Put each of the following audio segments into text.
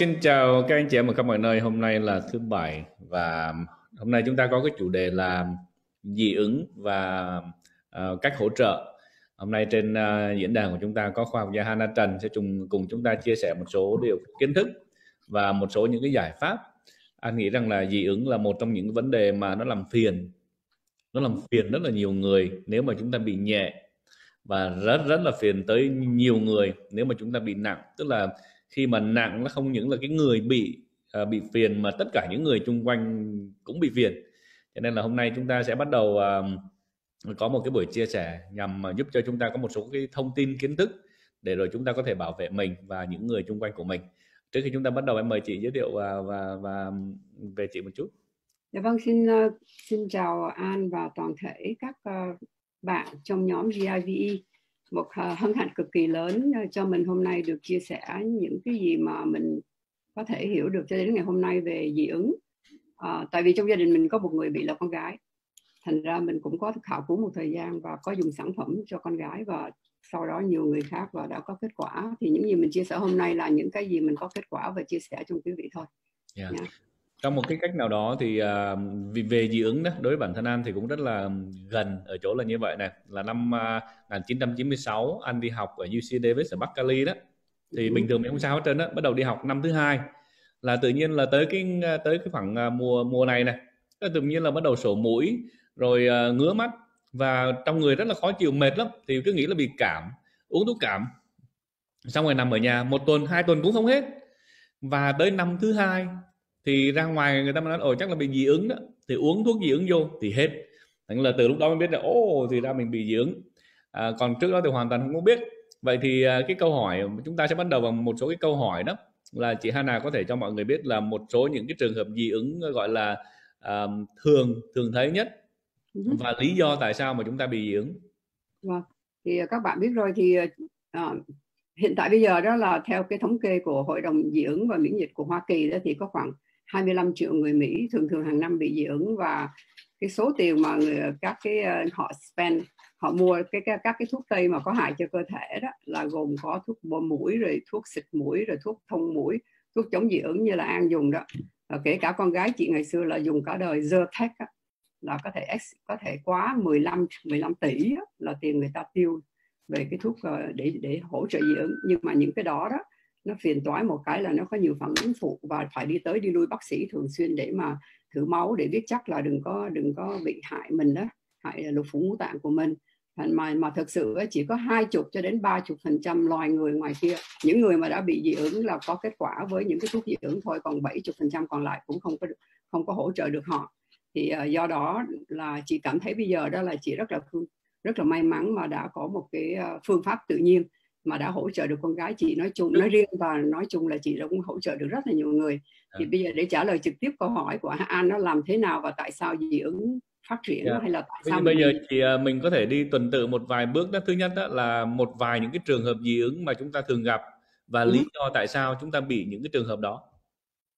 Xin chào các anh chị em ở khắp mọi nơi. Hôm nay là thứ bảy và hôm nay chúng ta có cái chủ đề là dị ứng và uh, cách hỗ trợ. Hôm nay trên uh, diễn đàn của chúng ta có khoa học gia Hana Trần sẽ chung cùng chúng ta chia sẻ một số điều kiến thức và một số những cái giải pháp. Anh nghĩ rằng là dị ứng là một trong những vấn đề mà nó làm phiền, nó làm phiền rất là nhiều người nếu mà chúng ta bị nhẹ và rất rất là phiền tới nhiều người nếu mà chúng ta bị nặng. Tức là khi mà nặng nó không những là cái người bị uh, bị phiền mà tất cả những người chung quanh cũng bị phiền. Cho nên là hôm nay chúng ta sẽ bắt đầu uh, có một cái buổi chia sẻ nhằm giúp cho chúng ta có một số cái thông tin kiến thức để rồi chúng ta có thể bảo vệ mình và những người chung quanh của mình. Trước khi chúng ta bắt đầu em mời chị giới thiệu và và, và về chị một chút. Dạ vâng xin uh, xin chào An và toàn thể các uh, bạn trong nhóm GIVE một uh, hân hạnh cực kỳ lớn uh, cho mình hôm nay được chia sẻ những cái gì mà mình có thể hiểu được cho đến ngày hôm nay về dị ứng. Uh, tại vì trong gia đình mình có một người bị là con gái thành ra mình cũng có khảo cứu một thời gian và có dùng sản phẩm cho con gái và sau đó nhiều người khác và đã có kết quả. Thì những gì mình chia sẻ hôm nay là những cái gì mình có kết quả và chia sẻ cho quý vị thôi. Yeah. Yeah trong một cái cách nào đó thì uh, vì về dị ứng đó đối với bản thân anh thì cũng rất là gần ở chỗ là như vậy này là năm uh, 1996 anh đi học ở UC Davis ở Bắc Cali đó. Thì ừ. bình thường mình không sao hết trơn á bắt đầu đi học năm thứ hai. Là tự nhiên là tới cái tới cái khoảng uh, mùa mùa này này tự nhiên là bắt đầu sổ mũi rồi uh, ngứa mắt. Và trong người rất là khó chịu mệt lắm. Thì cứ nghĩ là bị cảm uống thuốc cảm. Xong rồi nằm ở nhà một tuần hai tuần cũng không hết. Và tới năm thứ hai thì ra ngoài người ta mới nói ồ chắc là bị dị ứng đó. Thì uống thuốc dị ứng vô thì hết. Thành là từ lúc đó mới biết là ồ thì ra mình bị dị ứng. À, còn trước đó thì hoàn toàn không có biết. Vậy thì à, cái câu hỏi chúng ta sẽ bắt đầu bằng một số cái câu hỏi đó. Là chị Hana có thể cho mọi người biết là một số những cái trường hợp dị ứng gọi là uh, thường thường thấy nhất ừ và lý do tại sao mà chúng ta bị dị ứng. Vâng. Thì các bạn biết rồi thì uh, hiện tại bây giờ đó là theo cái thống kê của hội đồng dị ứng và miễn dịch của Hoa Kỳ đó thì có khoảng 25 triệu người Mỹ thường thường hàng năm bị dị ứng và cái số tiền mà người, các cái ờ, họ spend họ mua cái, cái các cái thuốc tây mà có hại cho cơ thể đó là gồm có thuốc bơm mũi rồi thuốc xịt mũi rồi thuốc thông mũi thuốc chống dị ứng như là an dùng đó. Và kể cả con gái chị ngày xưa là dùng cả đời Zyrtec á, là có thể có thể quá 15 15 tỷ á, là tiền người ta tiêu về cái thuốc ờ, để để hỗ trợ dị ứng. Nhưng mà những cái đó đó nó phiền toái một cái là nó có nhiều phản ứng phụ và phải đi tới đi lui bác sĩ thường xuyên để mà thử máu để biết chắc là đừng có đừng có bị hại mình đó hại lục phủ ngũ tạng của mình. Mà mà thực sự chỉ có hai chục cho đến ba chục phần trăm loài người ngoài kia. Những người mà đã bị dị ứng là có kết quả với những cái thuốc dị ứng thôi còn bảy chục phần trăm còn lại cũng không có không có hỗ trợ được họ. Thì uh, do đó là chị cảm thấy bây giờ đó là chị rất là rất là may mắn mà đã có một cái ờ, phương pháp tự nhiên mà đã hỗ trợ được con gái chị nói chung nói riêng và nói chung là chị cũng hỗ trợ được rất là nhiều người thì à. bây giờ để trả lời trực tiếp câu hỏi của An nó làm thế nào và tại sao dị ứng phát triển yeah. Dạ. hay là tại sao bây giờ thì à, mình có thể đi tuần tự một vài bước đó thứ nhất đó là một vài những cái trường hợp dị ứng mà chúng ta thường gặp và ừ. lý do tại sao chúng ta bị những cái trường hợp đó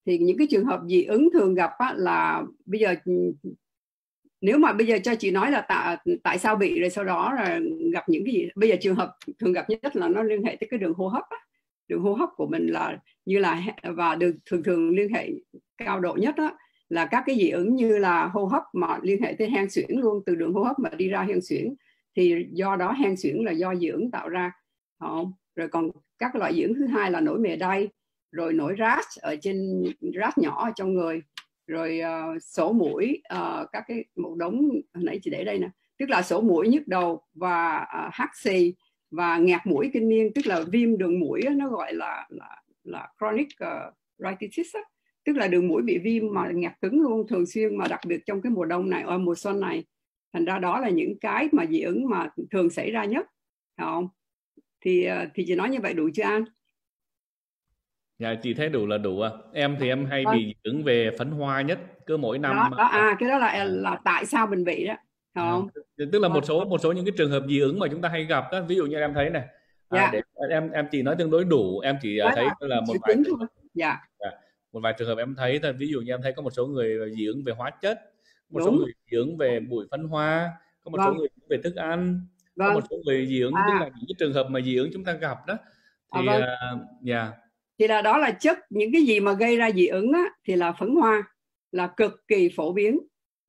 thì những cái trường hợp dị ứng thường gặp á, là bây giờ nếu mà bây giờ cho chị nói là tại tại sao bị rồi sau đó là gặp những cái gì? Bây giờ trường hợp thường gặp nhất là nó liên hệ tới cái đường hô hấp á. đường hô hấp của mình là như là và được thường thường liên hệ cao độ nhất đó là các cái dị ứng như là hô hấp mà liên hệ tới hen suyễn luôn, từ đường hô hấp mà đi ra hen suyễn. Thì do đó hen suyễn là do dị ứng tạo ra không? Rồi còn các loại dị ứng thứ hai là nổi mề đay, rồi nổi rash ở trên rash nhỏ ở trong người rồi uh, sổ mũi uh, các cái một đống hồi nãy chị để đây nè. Tức là sổ mũi nhức đầu và uh, hắt xì và ngạt mũi kinh niên tức là viêm đường mũi nó gọi là là là chronic ờ, uh, rhinitis á. tức là đường mũi bị viêm mà ngạt cứng luôn thường xuyên mà đặc biệt trong cái mùa đông này ở mùa xuân này. Thành ra đó là những cái mà dị ứng mà thường xảy ra nhất không? Thì thì chị nói như vậy đủ chưa anh? Dạ chị thấy đủ là đủ à. Em thì em hay vâng. bị dị ứng về phấn hoa nhất cứ mỗi năm. Đó, đó à cái đó là là tại sao mình bị đó. Không? À, tức là một số một số những cái trường hợp dị ứng mà chúng ta hay gặp đó, ví dụ như em thấy này. À, dạ. để, em em chỉ nói tương đối đủ, em chỉ đó thấy là một vài trường, dạ. dạ. Một vài trường hợp em thấy thôi, ví dụ như em thấy có một số người dị ứng về hóa chất, một Đúng. số người dị ứng về bụi phấn hoa, có một vâng. số người về thức ăn, vâng. có một số người dị ứng à. tức là những cái trường hợp mà dị ứng chúng ta gặp đó thì à, vâng. uh, yeah thì là đó là chất những cái gì mà gây ra dị ứng á, thì là phấn hoa là cực kỳ phổ biến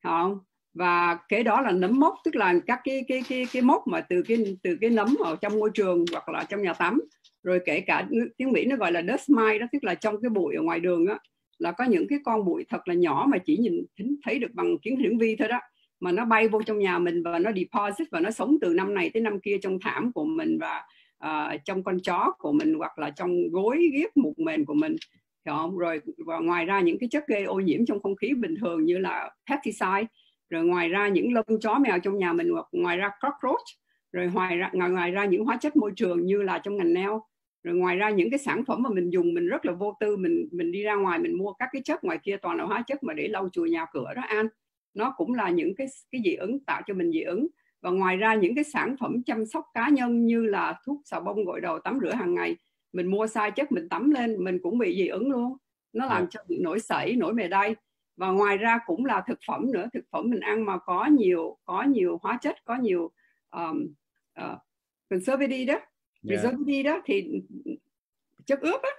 không? Và cái đó là nấm mốc tức là các cái cái cái cái mốc mà từ cái từ cái nấm ở trong môi trường hoặc là trong nhà tắm. Rồi kể cả tiếng mỹ nó gọi là dust mite đó tức là trong cái bụi ở ngoài đường á là có những cái con bụi thật là nhỏ mà chỉ nhìn thấy được bằng kiến hiển vi thôi đó mà nó bay vô trong nhà mình và nó deposit và nó sống từ năm này tới năm kia trong thảm của mình và uh, trong con chó của mình hoặc là trong gối ghiếc mục mền của mình không? rồi và ngoài ra những cái chất gây ô nhiễm trong không khí bình thường như là pesticide rồi ngoài ra những lông chó mèo trong nhà mình hoặc ngoài ra cockroach rồi ngoài ra ngoài, ngoài ra những hóa chất môi trường như là trong ngành neo rồi ngoài ra những cái sản phẩm mà mình dùng mình rất là vô tư mình mình đi ra ngoài mình mua các cái chất ngoài kia toàn là hóa chất mà để lau chùi nhà cửa đó ăn nó cũng là những cái cái dị ứng tạo cho mình dị ứng và ngoài ra những cái sản phẩm chăm sóc cá nhân như là thuốc xà bông gội đầu tắm rửa hàng ngày mình mua sai chất mình tắm lên mình cũng bị dị ứng luôn. Nó làm cho bị nổi sảy nổi mề đay. Và ngoài ra cũng là thực phẩm nữa thực phẩm mình ăn mà có nhiều có nhiều hóa chất có nhiều um, uh, conservative đó. Yeah. preservative đó thì chất ướp á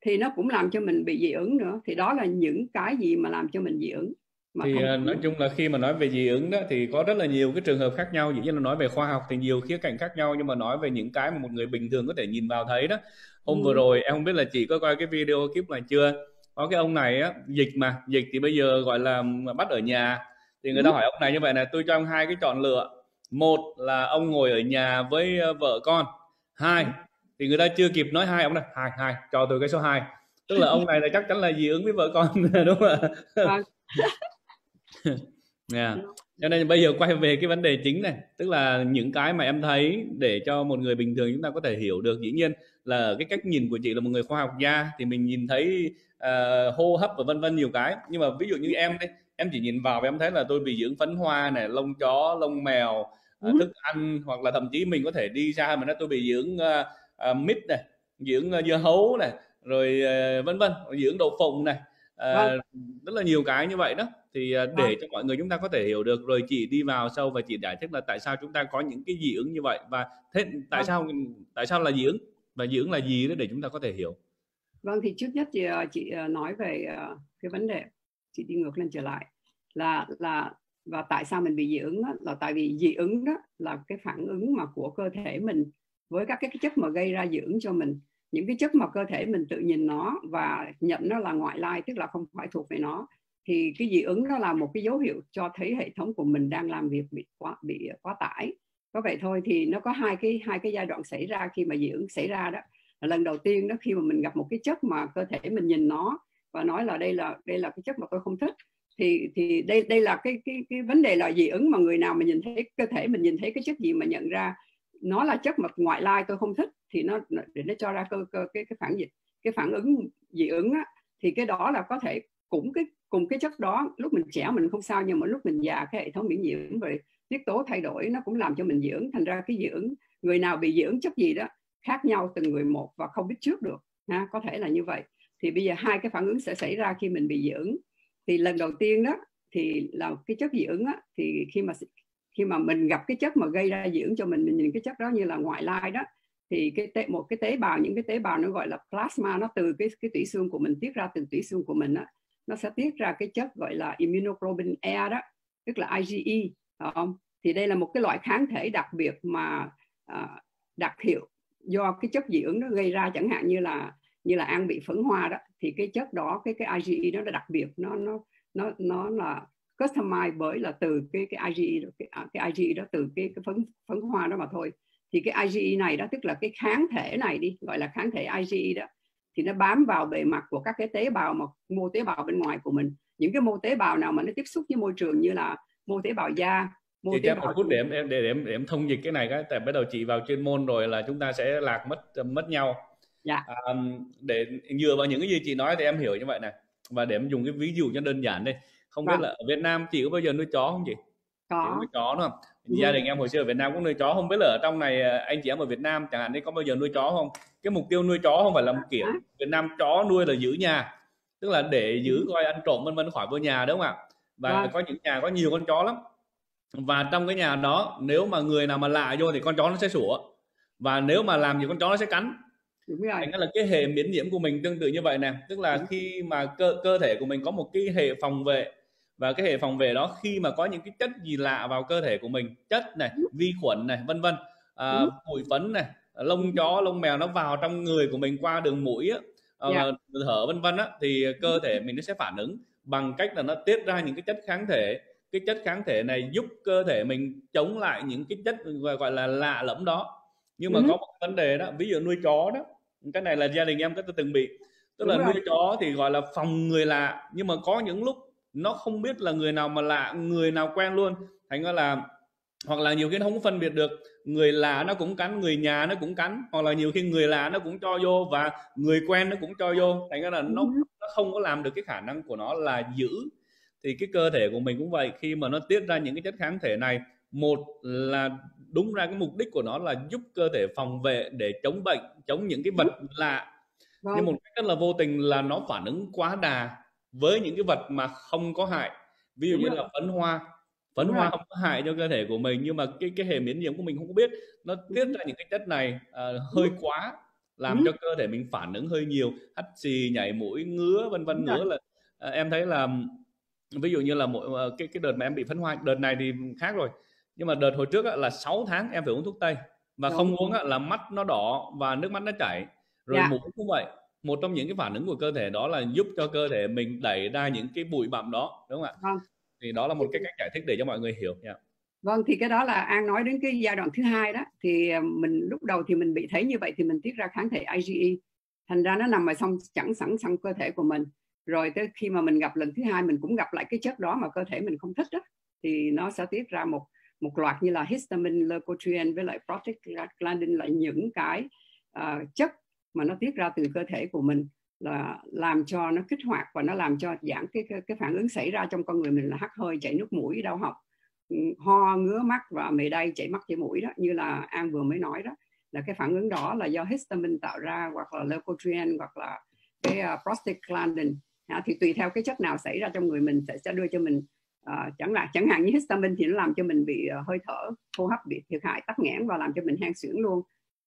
thì nó cũng làm cho mình bị dị ứng nữa. Thì đó là những cái gì mà làm cho mình dị ứng mà thì không... À, nói chung là khi mà nói về dị ứng đó thì có rất là nhiều cái trường hợp khác nhau. Dĩ nhiên là nói về khoa học thì nhiều khía cạnh khác nhau nhưng mà nói về những cái mà một người bình thường có thể nhìn vào thấy đó. Hôm ừ. vừa rồi em không biết là chị có coi cái video clip này chưa? Có cái ông này á dịch mà dịch thì bây giờ gọi là bắt ở nhà. Thì người ta ừ. hỏi ông này như vậy này tôi cho ông hai cái chọn lựa. Một là ông ngồi ở nhà với ờ, vợ con. Hai thì người ta chưa kịp nói hai ông này hai hai cho tôi cái số 2 tức là ông này là chắc chắn là dị ứng với vợ con. Đúng không ạ? Vâng. yeah. cho nên bây giờ quay về cái vấn đề chính này tức là những cái mà em thấy để cho một người bình thường chúng ta có thể hiểu được. Dĩ nhiên là cái cách nhìn của chị là một người khoa học gia thì mình nhìn thấy uh, hô hấp và vân vân nhiều cái. Nhưng mà ví dụ như em đây em chỉ nhìn vào và em thấy là tôi bị dưỡng phấn hoa này lông chó lông mèo uh, thức ăn hoặc là thậm chí mình có thể đi ra mà nói tôi bị dưỡng uh, uh, mít này dưỡng uh, dưa hấu này rồi uh, vân vân dưỡng đậu phộng này uh, rất là nhiều cái như vậy đó. Thì uh, để cho mọi người chúng ta có thể hiểu được rồi chị đi vào sâu và chị giải thích là tại sao chúng ta có những cái dị ứng như vậy và thế tại sao tại sao là dị ứng và dị ứng là gì đó để chúng ta có thể hiểu. Vâng thì trước nhất thì chị uh, nói về cái vấn đề chị đi ngược lên trở lại là là và tại sao mình bị dị ứng đó, là tại vì dị ứng đó là cái phản ứng mà của cơ thể mình với các cái chất mà gây ra dị ứng cho mình những cái chất mà cơ thể mình tự nhìn nó và nhận nó là ngoại lai, tức là không phải thuộc về nó, thì cái dị ứng nó là một cái dấu hiệu cho thấy hệ thống của mình đang làm việc bị quá bị quá tải. Có vậy thôi thì nó có hai cái hai cái giai đoạn xảy ra khi mà dị ứng xảy ra đó. Lần đầu tiên đó, khi mà mình gặp một cái chất mà cơ thể mình nhìn nó và nói là đây là đây là cái chất mà tôi không thích, thì thì đây đây là cái cái cái vấn đề là dị ứng mà người nào mà nhìn thấy, cơ thể mình nhìn thấy cái chất gì mà nhận ra nó là chất mà ngoại lai tôi không thích thì nó để nó cho ra cơ, cơ cái cái phản dịch cái phản ứng dị ứng á, thì cái đó là có thể cũng cái cùng cái chất đó lúc mình trẻ mình không sao nhưng mà lúc mình già cái hệ thống miễn nhiễm về tiết tố thay đổi nó cũng làm cho mình dị ứng. Thành ra cái dị ứng người nào bị dị ứng chất gì đó khác nhau từng người một và không biết trước được ha có thể là như vậy. Thì bây giờ hai cái phản ứng sẽ xảy ra khi mình bị dị ứng. Thì lần đầu tiên đó thì là cái chất dị ứng á, thì khi mà khi mà mình gặp cái chất mà gây ra dị ứng cho mình mình nhìn cái chất đó như là ngoại lai đó thì cái tế, một cái tế bào những cái tế bào nó gọi là plasma nó từ cái cái tủy xương của mình tiết ra từ tủy xương của mình á nó sẽ tiết ra cái chất gọi là immunoglobulin E đó tức là IgE không? thì đây là một cái loại kháng thể đặc biệt mà à, đặc hiệu do cái chất dị ứng nó gây ra chẳng hạn như là như là ăn bị phấn hoa đó thì cái chất đó cái cái IgE nó là đặc biệt nó nó nó nó là customize bởi là từ cái cái IgE cái, à, cái IgE đó từ cái cái phấn phấn hoa đó mà thôi thì cái IgE này đó tức là cái kháng thể này đi gọi là kháng thể IgE đó thì nó bám vào bề mặt của các cái tế bào mà mô tế bào bên ngoài của mình. Những cái mô tế bào nào mà nó tiếp xúc với môi trường như là mô tế bào da mô chị cho một phút để em để, để em để em thông dịch cái này cái tại bắt đầu chị vào chuyên môn rồi là chúng ta sẽ lạc mất mất nhau. Dạ. à, để dựa vào những cái gì chị nói thì em hiểu như vậy này. Và để em dùng cái ví dụ cho đơn giản đây không vâng. biết là ở Việt Nam chị có bao giờ nuôi chó không chị có. nuôi chó đúng không? Ừ. gia đình em hồi xưa ở Việt Nam cũng nuôi chó không biết là ở trong này à, anh chị em ở Việt Nam chẳng hạn đấy có bao giờ nuôi chó không? Cái mục tiêu nuôi chó không phải là một kiểu Việt Nam chó nuôi là giữ nhà tức là để giữ ừ. coi ăn trộm vân vân khỏi vô nhà đúng không ạ? Và vâng. có những nhà có nhiều con chó lắm. Và trong cái nhà đó nếu mà người nào mà lạ vô thì con chó nó sẽ sủa. Và nếu mà làm gì con chó nó sẽ cắn. Đúng rồi. Thành là cái hệ miễn nhiễm của mình tương tự như vậy nè. Tức là khi mà cơ cơ thể của mình có một cái hệ phòng vệ và cái hệ phòng vệ đó khi mà có những cái chất gì lạ vào cơ thể của mình chất này vi khuẩn này vân vân à, bụi phấn này lông chó lông mèo nó vào trong người của mình qua đường mũi á, yeah. Ờ, dạ. thở vân vân á thì cơ thể mình nó sẽ phản ứng bằng cách là nó tiết ra những cái chất kháng thể cái chất kháng thể này giúp cơ thể mình chống lại những cái chất gọi là lạ lẫm đó nhưng mà ừ. có một vấn đề đó ví dụ nuôi chó đó cái này là gia đình em có từng bị tức Đúng là rồi. nuôi chó thì gọi là phòng người lạ nhưng mà có những lúc nó không biết là người nào mà lạ người nào quen luôn. Thành ra là hoặc là nhiều khi nó không phân biệt được người lạ nó cũng cắn người nhà nó cũng cắn hoặc là nhiều khi người lạ nó cũng cho vô và người quen nó cũng cho vô. Thành ra là nó nó không có làm được cái khả năng của nó là giữ. Thì cái cơ thể của mình cũng vậy khi mà nó tiết ra những cái chất kháng thể này một là đúng ra cái mục đích của nó là giúp cơ thể phòng vệ để chống bệnh chống những cái vật lạ. Vâng. nhưng một cách rất là vô tình là nó phản ứng quá đà với những cái vật mà không có hại. Ví dụ như là phấn hoa. Phấn đúng hoa rồi. không có hại cho cơ thể của mình nhưng mà cái cái hệ miễn nhiễm của mình không có biết. Nó tiết ra những cái chất này uh, hơi quá làm ừ. cho cơ thể mình phản ứng hơi nhiều hắt xì nhảy mũi ngứa vân vân ngứa là uh, em thấy là ví dụ như là mỗi uh, cái cái đợt mà em bị phấn hoa đợt này thì khác rồi. Nhưng mà đợt hồi trước là 6 tháng em phải uống thuốc tây. Và Đúng. không uống là mắt nó đỏ và nước mắt nó chảy. Rồi dạ. mũi cũng vậy một trong những cái phản ứng của cơ thể đó là giúp cho cơ thể mình đẩy ra những cái bụi bặm đó đúng không ạ? Vâng. thì đó là một cái cách giải thích để cho mọi người hiểu nha vâng thì cái đó là an nói đến cái giai đoạn thứ hai đó. Thì ờ, mình lúc đầu thì mình bị thấy như vậy thì mình tiết ra kháng thể IgE thành ra nó nằm ở trong chẳng sẵn trong cơ thể của mình. Rồi tới khi mà mình gặp lần thứ hai mình cũng gặp lại cái chất đó mà cơ thể mình không thích đó thì nó sẽ tiết ra một một loạt như là histamine, leukotriene với lại prostaglandin là những cái uh, chất mà nó tiết ra từ cơ thể của mình là làm cho nó kích hoạt và nó làm cho giảm cái cái, cái phản ứng xảy ra trong con người mình là hắt hơi chảy nước mũi đau họng ừ, ho ngứa mắt và mề đay chảy mắt chảy mũi đó như là an vừa mới nói đó. Là cái phản ứng đó là do histamine tạo ra hoặc là leukotriene hoặc là cái uh, prostaglandin. À, thì tùy theo cái chất nào xảy ra trong người mình sẽ, sẽ đưa cho mình uh, chẳng là chẳng hạn như histamine thì nó làm cho mình bị uh, hơi thở hô hấp bị thiệt hại tắc nghẽn và làm cho mình hen suyễn luôn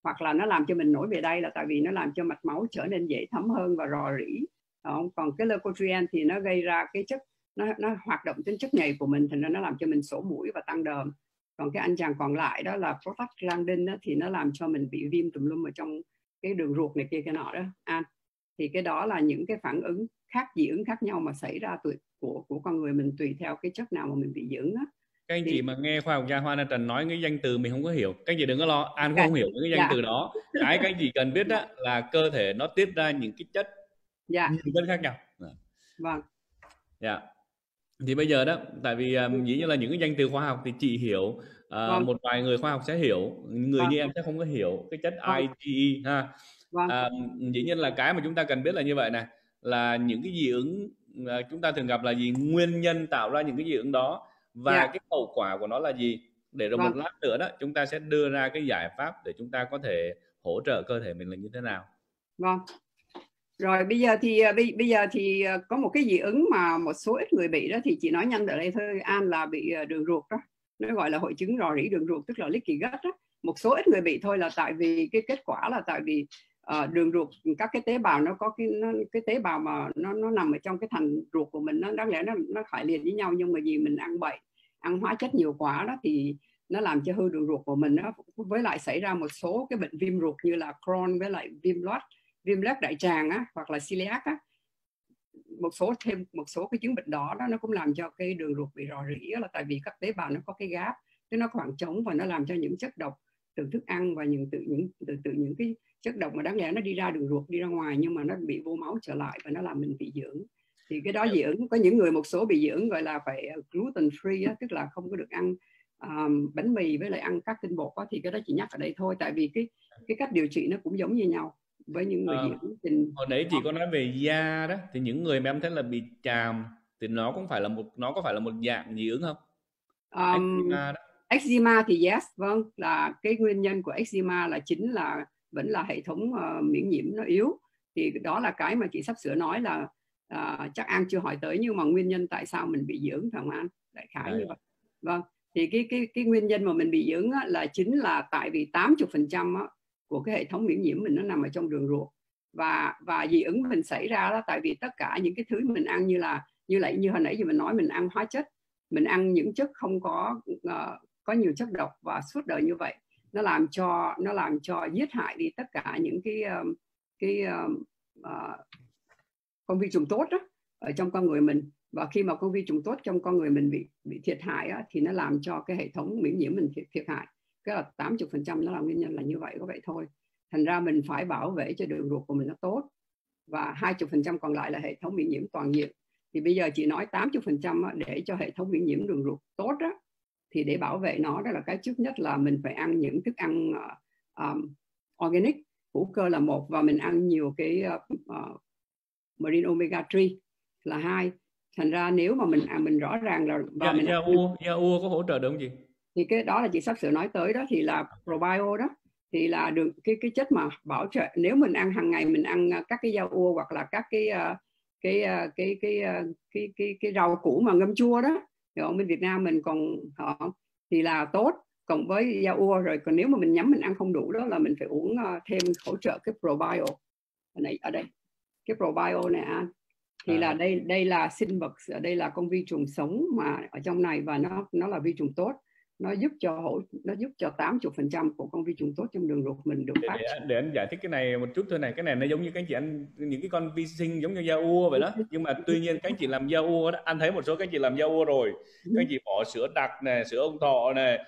hoặc là nó làm cho mình nổi về đây là tại vì nó làm cho mạch máu trở nên dễ thấm hơn và rò rỉ. Không? còn cái leukotriene thì nó gây ra cái chất nó nó hoạt động tính chất nhầy của mình thì nó làm cho mình sổ mũi và tăng đờm. Còn cái anh chàng còn lại đó là prostaglandin đó, thì nó làm cho mình bị viêm tùm lum ở trong cái đường ruột này kia cái nọ đó. An thì cái đó là những cái phản ứng khác dị ứng khác nhau mà xảy ra tùy của của con người mình tùy theo cái chất nào mà mình bị dị ứng các anh chị mà nghe khoa học gia Hoa Na Trần nói cái danh từ mình không có hiểu các anh chị đừng có lo an không dạ. hiểu những cái danh dạ. từ đó cái các anh chị cần biết đó là cơ thể nó tiết ra những cái chất dạ. rất khác nhau dạ. vâng dạ thì bây giờ đó tại vì um, dĩ như là những cái danh từ khoa học thì chị hiểu uh, vâng. một vài người khoa học sẽ hiểu người vâng. như em sẽ không có hiểu cái chất vâng. IgE ha vâng. uh, dĩ nhiên là cái mà chúng ta cần biết là như vậy này là những cái dị ứng uh, chúng ta thường gặp là gì nguyên nhân tạo ra những cái dị ứng đó và yeah. Dạ. cái hậu quả của nó là gì để rồi vâng. một lát nữa đó chúng ta sẽ đưa ra cái giải pháp để chúng ta có thể hỗ trợ cơ thể mình là như thế nào vâng rồi bây giờ thì à, bây, bây giờ thì à, có một cái dị ứng mà một số ít người bị đó thì chị nói nhanh ở đây thôi an là bị à, đường ruột đó nó gọi là hội chứng rò rỉ đường ruột tức là leaky gut đó một số ít người bị thôi là tại vì cái kết quả là tại vì uh, đường ruột các cái tế bào nó có cái nó, cái tế bào mà nó nó nằm ở trong cái thành ruột của mình nó đáng lẽ nó nó phải liền với nhau. Nhưng mà vì mình ăn bậy ăn hóa chất nhiều quá đó thì nó làm cho hư đường ruột của mình đó với lại xảy ra một số cái bệnh viêm ruột như là Crohn với lại viêm loét viêm loét đại tràng á hoặc là celiac á. Một số thêm một số cái chứng bệnh đó đó nó cũng làm cho cái đường ruột bị rò rỉ là tại vì các tế bào nó có cái gáp tức nó khoảng trống và nó làm cho những chất độc từ thức ăn và những từ những từ từ những cái chất độc mà đáng lẽ nó đi ra đường ruột đi ra ngoài nhưng mà nó bị vô máu trở lại và nó làm mình bị dưỡng thì cái đó dị ứng có những người một số bị dị ứng gọi là phải ờ, gluten free á, tức là không có được ăn um, bánh mì với lại ăn các tinh bột á, thì cái đó chỉ nhắc ở đây thôi. Tại vì cái cái cách điều trị nó cũng giống như nhau với những người à, dị ứng tình hồi nãy chị có nói về da đó thì những người mà em thấy là bị tràm thì nó cũng phải là một nó có phải là một dạng dị ứng không? Um, đó. Eczema thì yes vâng là cái nguyên nhân của eczema là chính là vẫn là hệ thống uh, miễn nhiễm nó yếu. Thì đó là cái mà chị sắp sửa nói là uh, chắc an chưa hỏi tới nhưng mà nguyên nhân tại sao mình bị dưỡng phải không an? Đại khái như vậy. Vâng thì cái cái cái nguyên nhân mà mình bị dưỡng á, là chính là tại vì 80 phần trăm của của cái hệ thống miễn nhiễm mình nó nằm ở trong đường ruột. Và và dị ứng mình xảy ra đó tại vì tất cả những cái thứ mình ăn như là như lại như hồi nãy giờ mình nói mình ăn hóa chất mình ăn những chất không có uh, có nhiều chất độc và suốt đời như vậy. Nó làm cho nó làm cho giết hại đi tất cả những cái ờ, cái uh, con vi trùng tốt đó ở trong con người mình. Và khi mà con vi trùng tốt trong con người mình bị bị thiệt hại á, thì nó làm cho cái hệ thống miễn nhiễm mình thiệt, thiệt hại. Cái là 80 phần trăm nó là nguyên nhân là như vậy có vậy thôi. Thành ra mình phải bảo vệ cho đường ruột của mình nó tốt và 20 phần trăm còn lại là hệ thống miễn nhiễm toàn diện. Thì bây giờ chị nói 80 phần trăm để cho hệ thống miễn nhiễm đường ruột tốt đó thì để bảo vệ nó đó là cái trước nhất là mình phải ăn những thức ăn uh, um, organic. Hữu cơ là một và mình ăn nhiều cái uh, uh, marine omega 3 là hai. Thành ra nếu mà mình à, mình rõ ràng là và dạ, mình da u có hỗ trợ được không chị? Thì cái đó là chị sắp sửa nói tới đó thì là probio đó. Thì là được cái cái chất mà bảo trợ. Nếu mình ăn hàng ngày mình ăn các cái rau u hoặc là các cái cái cái cái cái cái cái, cái rau củ mà ngâm chua đó ở bên Việt Nam mình còn họ thì là tốt cộng với rau u rồi. Còn nếu mà mình nhắm mình ăn không đủ đó là mình phải uống thêm hỗ trợ cái probio. Ở đây ở đây. Cái probio này anh thì à. là đây đây là sinh vật đây là con vi trùng sống mà ở trong này và nó nó là vi trùng tốt nó giúp cho hỗ nó giúp cho 80 phần trăm của con vi trùng tốt trong đường ruột mình được phát để, để, anh giải thích cái này một chút thôi này. Cái này nó giống như các anh chị ăn những cái con vi sinh giống như da u vậy đó. Nhưng mà tuy nhiên các anh chị làm da u đó anh thấy một số các anh chị làm da u rồi. Các anh chị bỏ sữa đặc này sữa ông thọ này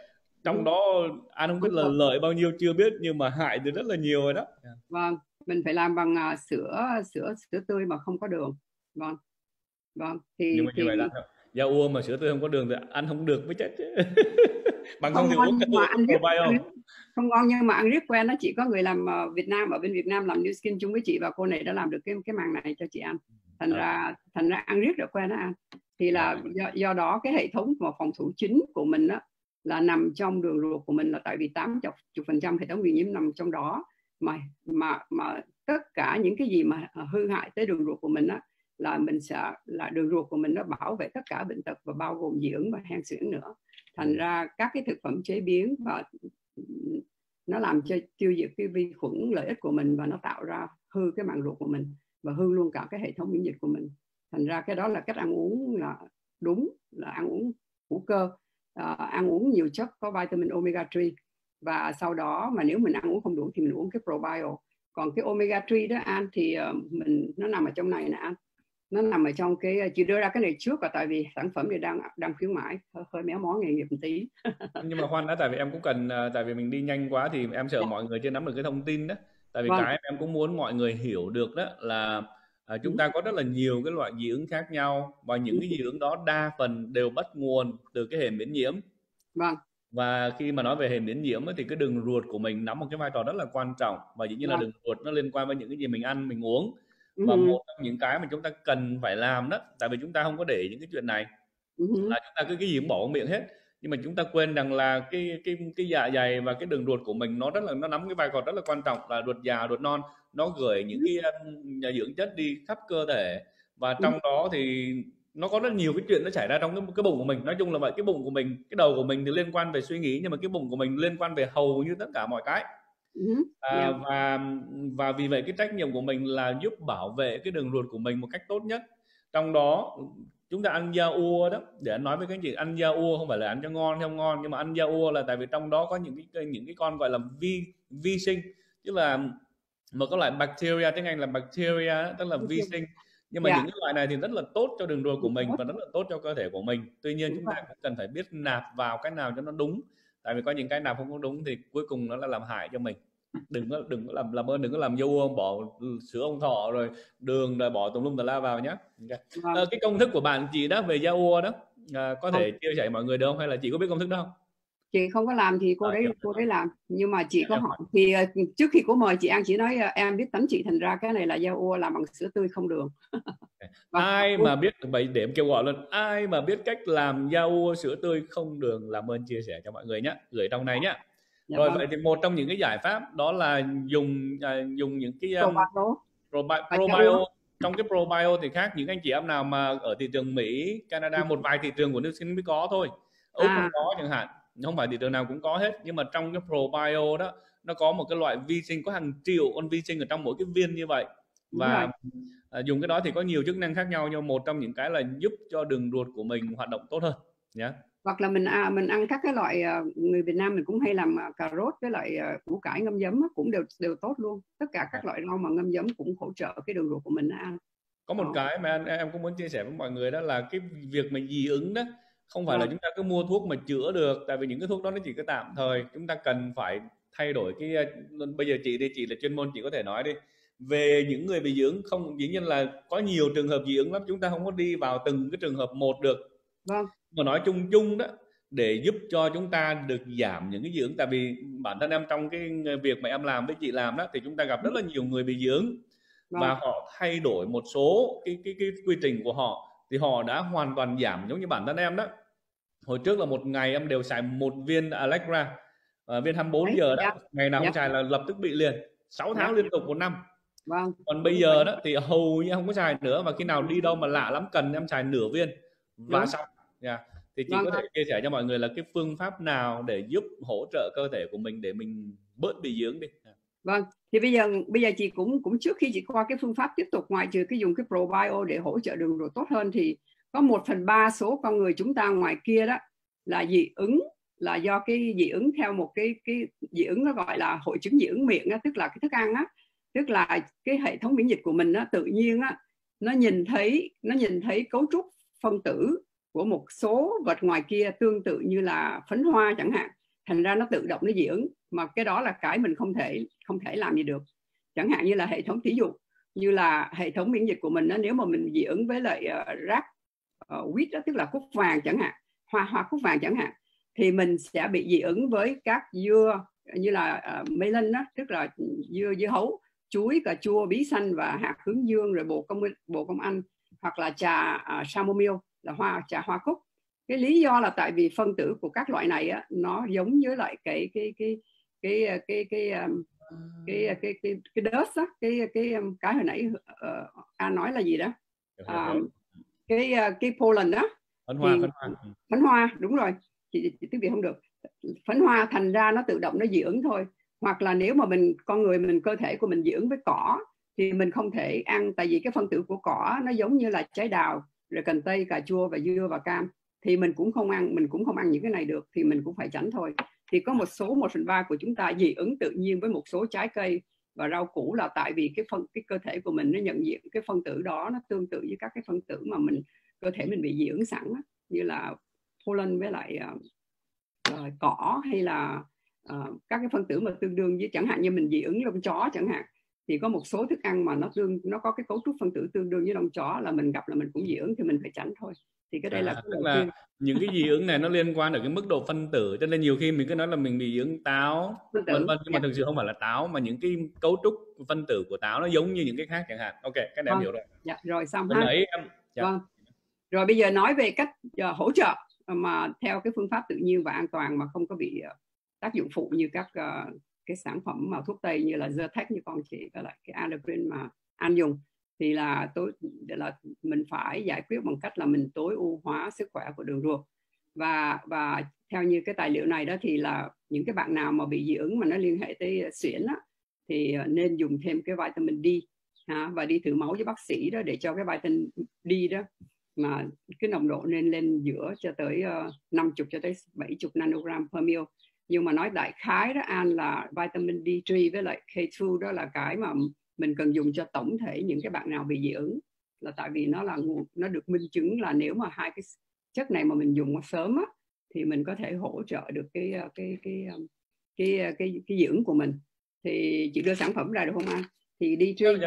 trong đó anh không biết là lợi bao nhiêu chưa biết nhưng mà hại thì rất là nhiều rồi đó. Vâng mình phải làm bằng uh, sữa sữa sữa tươi mà không có đường. Vâng vâng thì nhưng mà thì... như vậy là da ua mà sữa tươi không có đường thì ăn không được mới chết chứ bằng không, không thì uống mà ăn riết, không? không ngon nhưng mà ăn riết quen nó chỉ có người làm uh, Việt Nam ở bên Việt Nam làm New Skin chung với chị và cô này đã làm được cái cái màng này cho chị ăn thành à. ra thành ra ăn riết được quen nó ăn thì là dạ. do, do đó cái hệ thống mà phòng thủ chính của mình đó là nằm trong đường ruột của mình là tại vì 80 phần trăm hệ thống miễn nhiễm nằm trong đó mà mà mà tất cả những cái gì mà hư hại tới đường ruột của mình á là mình sẽ là đường ruột của mình nó bảo vệ tất cả bệnh tật và bao gồm dị ứng và hen suyễn nữa. Thành ra các cái thực phẩm chế biến và nó làm cho tiêu diệt cái vi khuẩn lợi ích của mình và nó tạo ra hư cái màng ruột của mình và hư luôn cả cái hệ thống miễn dịch của mình. Thành ra cái đó là cách ăn uống là đúng là ăn uống hữu cơ. Uh, ăn uống nhiều chất có vitamin omega 3 và sau đó mà nếu mình ăn uống không đủ thì mình uống cái probio. Còn cái omega 3 đó anh thì uh, mình nó nằm ở trong này nè nó nằm ở trong cái chị đưa ra cái này trước là tại vì sản phẩm này đang đang khuyến mãi hơi, hơi méo mó nghề nghiệp một tí nhưng mà khoan đã tại vì em cũng cần ờ, tại vì mình đi nhanh quá thì em sợ dạ. mọi người chưa nắm được cái thông tin đó tại vì vâng. cái em cũng muốn mọi người hiểu được đó là à, chúng ta có rất là nhiều cái loại dị ứng khác nhau và những cái dị ứng đó đa phần đều bắt nguồn từ cái hệ miễn nhiễm vâng và khi mà nói về hệ miễn nhiễm thì cái đường ruột của mình nắm một cái vai trò rất là quan trọng và dĩ nhiên là vâng. đường ruột nó liên quan với những cái gì mình ăn mình uống và ừ. một trong những cái mà chúng ta cần phải làm đó tại vì chúng ta không có để những cái chuyện này ừ. là chúng ta cứ cái gì cũng bỏ miệng hết. Nhưng mà chúng ta quên rằng là cái cái cái dạ dày và cái đường ruột của mình nó rất là nó nắm cái vai trò rất là quan trọng là ruột già ruột non. Nó gửi những cái um, dưỡng chất đi khắp cơ thể và trong đó thì nó có rất nhiều cái chuyện nó xảy ra trong cái, cái bụng của mình. Nói chung là vậy cái bụng của mình cái đầu của mình thì liên quan về suy nghĩ nhưng mà cái bụng của mình liên quan về hầu như tất cả mọi cái ừ, à, và và vì vậy cái trách nhiệm của mình là giúp bảo vệ cái đường ruột của mình một cách tốt nhất. Trong đó chúng ta ăn da ua đó để nói với các anh chị ăn da ua không phải là ăn cho ngon không ngon nhưng mà ăn da ua là tại vì trong đó có những cái những cái con gọi là vi vi sinh. Tức là một cái loại bacteria tiếng Anh là bacteria tức là vi sinh. nhưng mà yeah. Dạ. những cái loại này thì rất là tốt cho đường ruột của mình và rất là tốt cho cơ thể của mình. Tuy nhiên chúng ta cũng cần phải biết nạp vào cái nào cho nó đúng tại vì có những cái nào không có đúng thì cuối cùng nó là làm hại cho mình. Đừng có đừng có làm làm ơn đừng có làm dâu bỏ sữa ông thọ rồi đường rồi bỏ tùm lum tà la vào nhé okay. à, cái công thức của bạn chị đó về da ua đó à, có thể chia sẻ mọi người được không hay là chị có biết công thức đó không chị không có làm thì cô à, đấy cô đấy làm. Nhưng mà chị có hỏi thì uh, trước khi cô mời chị ăn chị nói uh, em biết tánh chị thành ra cái này là da ua làm bằng sữa tươi không đường ai mà biết bảy điểm kêu gọi luôn ai mà biết cách làm da ua sữa tươi không đường làm ơn chia sẻ cho mọi người nhé gửi trong này nhé dạ rồi vâng. vậy thì một trong những cái giải pháp đó là dùng uh, dùng những cái um, probio, probio trong cái probio thì khác những anh chị em nào mà ở thị trường Mỹ, Canada một vài thị trường của nước Sinh mới có thôi. Úc à. không có chẳng hạn không phải thị trường nào cũng có hết nhưng mà trong cái probio đó nó có một cái loại vi sinh có hàng triệu con vi sinh ở trong mỗi cái viên như vậy. Và à, dùng cái đó thì có nhiều chức năng khác nhau nhưng một trong những cái là giúp cho đường ruột của mình hoạt động tốt hơn. Nhé yeah. hoặc là mình à, mình ăn các cái loại à, người Việt Nam mình cũng hay làm à, cà rốt với lại à, củ cải ngâm giấm cũng đều đều tốt luôn. Tất cả các loại rau mà ngâm giấm cũng hỗ trợ cái đường ruột của mình ăn. Có một đó. cái mà em cũng muốn chia sẻ với mọi người đó là cái việc mà dị ứng đó không phải là vâng. chúng ta cứ mua thuốc mà chữa được tại vì những cái thuốc đó nó chỉ có tạm thời chúng ta cần phải thay đổi cái bây giờ chị đi chị là chuyên môn chị có thể nói đi về những người bị dị ứng không dĩ nhiên là có nhiều trường hợp dị ứng lắm chúng ta không có đi vào từng cái trường hợp một được vâng. mà nói chung chung đó để giúp cho chúng ta được giảm những cái dị ứng tại vì bản thân em trong cái việc mà em làm với chị làm đó thì chúng ta gặp rất là nhiều người bị dị ứng vâng. và họ thay đổi một số cái cái cái quy trình của họ thì họ đã hoàn toàn giảm giống như bản thân em đó hồi trước là một ngày em đều xài một viên Allegra uh, viên 24 Đấy, giờ đó dạ. ngày nào dạ. không xài là lập tức bị liền 6 tháng dạ. liên tục một năm vâng. còn bây giờ đó thì hầu như không có xài nữa và khi nào đi đâu mà lạ lắm cần em xài nửa viên và Đúng. xong yeah. thì chị vâng, có thể chia sẻ cho mọi người là cái phương pháp nào để giúp hỗ trợ cơ thể của mình để mình bớt bị dưỡng đi vâng thì bây giờ bây giờ chị cũng cũng trước khi chị qua cái phương pháp tiếp tục ngoài trừ cái dùng cái probio để hỗ trợ đường ruột tốt hơn thì có một phần ba số con người chúng ta ngoài kia đó là dị ứng là do cái dị ứng theo một cái cái dị ứng nó gọi là hội chứng dị ứng miệng á, tức là cái thức ăn á tức là cái hệ thống miễn dịch của mình á, tự nhiên á, nó nhìn thấy nó nhìn thấy cấu trúc phân tử của một số vật ngoài kia tương tự như là phấn hoa chẳng hạn thành ra nó tự động nó dị ứng mà cái đó là cái mình không thể không thể làm gì được. Chẳng hạn như là hệ thống thí dụ như là hệ thống miễn dịch của mình đó, nếu mà mình dị ứng với lại uh, rác uh, quýt đó tức là cúc vàng chẳng hạn hoa hoa cúc vàng chẳng hạn thì mình sẽ bị dị ứng với các dưa như là uh, melon đó tức là dưa dưa hấu chuối cà chua bí xanh và hạt hướng dương rồi bồ công bồ công anh hoặc là trà uh, chamomile là hoa trà hoa cúc cái lý do là tại vì phân tử của các loại này á, nó giống với lại cái cái cái cái cái cái cái um, cái cái cái, cái dust á, cái cái cái hồi nãy uh, anh nói là gì đó? Cái cái pollen đó phấn hoa, phấn hoa. Phấn hoa đúng rồi. Chị, chị tiếng việt không được. Phấn hoa thành ra nó tự động nó dị ứng thôi. Hoặc là nếu mà mình con người mình cơ thể của mình dị ứng với cỏ thì mình không thể ăn tại vì cái phân tử của cỏ nó giống như là trái đào rồi cần tây cà chua và dưa và cam thì mình cũng không ăn mình cũng không ăn những cái này được thì mình cũng phải tránh thôi. Thì có một số một phần ba của chúng ta dị ứng tự nhiên với một số trái cây và rau củ là tại vì cái phân cái cơ thể của mình nó nhận diện cái phân tử đó nó tương tự với các cái phân tử mà mình cơ thể mình bị dị ứng sẵn như là pollen với lại uh, uh, cỏ hay là uh, các cái phân tử mà tương đương với chẳng hạn như mình dị ứng lông chó chẳng hạn thì có một số thức ăn mà nó tương nó có cái cấu trúc phân tử tương đương với lông chó là mình gặp là mình cũng dị ứng thì mình phải tránh thôi thì cái đây à, là, tức là những cái dị ứng này nó liên quan ở cái mức độ phân tử cho nên nhiều khi mình cứ nói là mình bị dị ứng táo vân vân nhưng mà dạ. thực sự không phải là táo mà những cái cấu trúc phân tử của táo nó giống như những cái khác chẳng hạn. Ok cái này vâng. em hiểu rồi. Dạ, rồi xong ha. em dạ. vâng. Rồi bây giờ nói về cách uh, hỗ trợ mà theo cái phương pháp tự nhiên và an toàn mà không có bị uh, tác dụng phụ như các uh, cái sản phẩm mà thuốc tây như là Zyrtec như con chị và lại cái Anaprin mà ăn dùng thì là tối là mình phải giải quyết bằng cách là mình tối ưu hóa sức khỏe của đường ruột. Và và theo như cái tài liệu này đó thì là những cái bạn nào mà bị dị ứng mà nó liên hệ tới xuyển á, thì ờ, nên dùng thêm cái vitamin D ha, và đi thử máu với bác sĩ đó để cho cái vitamin D đó mà cái nồng độ nên lên giữa cho tới ờ, uh, 50 cho tới 70 nanogram per ml. Nhưng mà nói đại khái đó an là vitamin D3 với lại K2 đó là cái mà mình cần dùng cho tổng thể những cái bạn nào bị dị ứng. Là tại vì nó là nguồn nó được minh chứng là nếu mà hai cái chất này mà mình dùng sớm á, thì mình có thể hỗ trợ được cái cái cái cái cái cái, cái dưỡng của mình. Thì chị đưa sản phẩm ra được không anh? Thì đi trên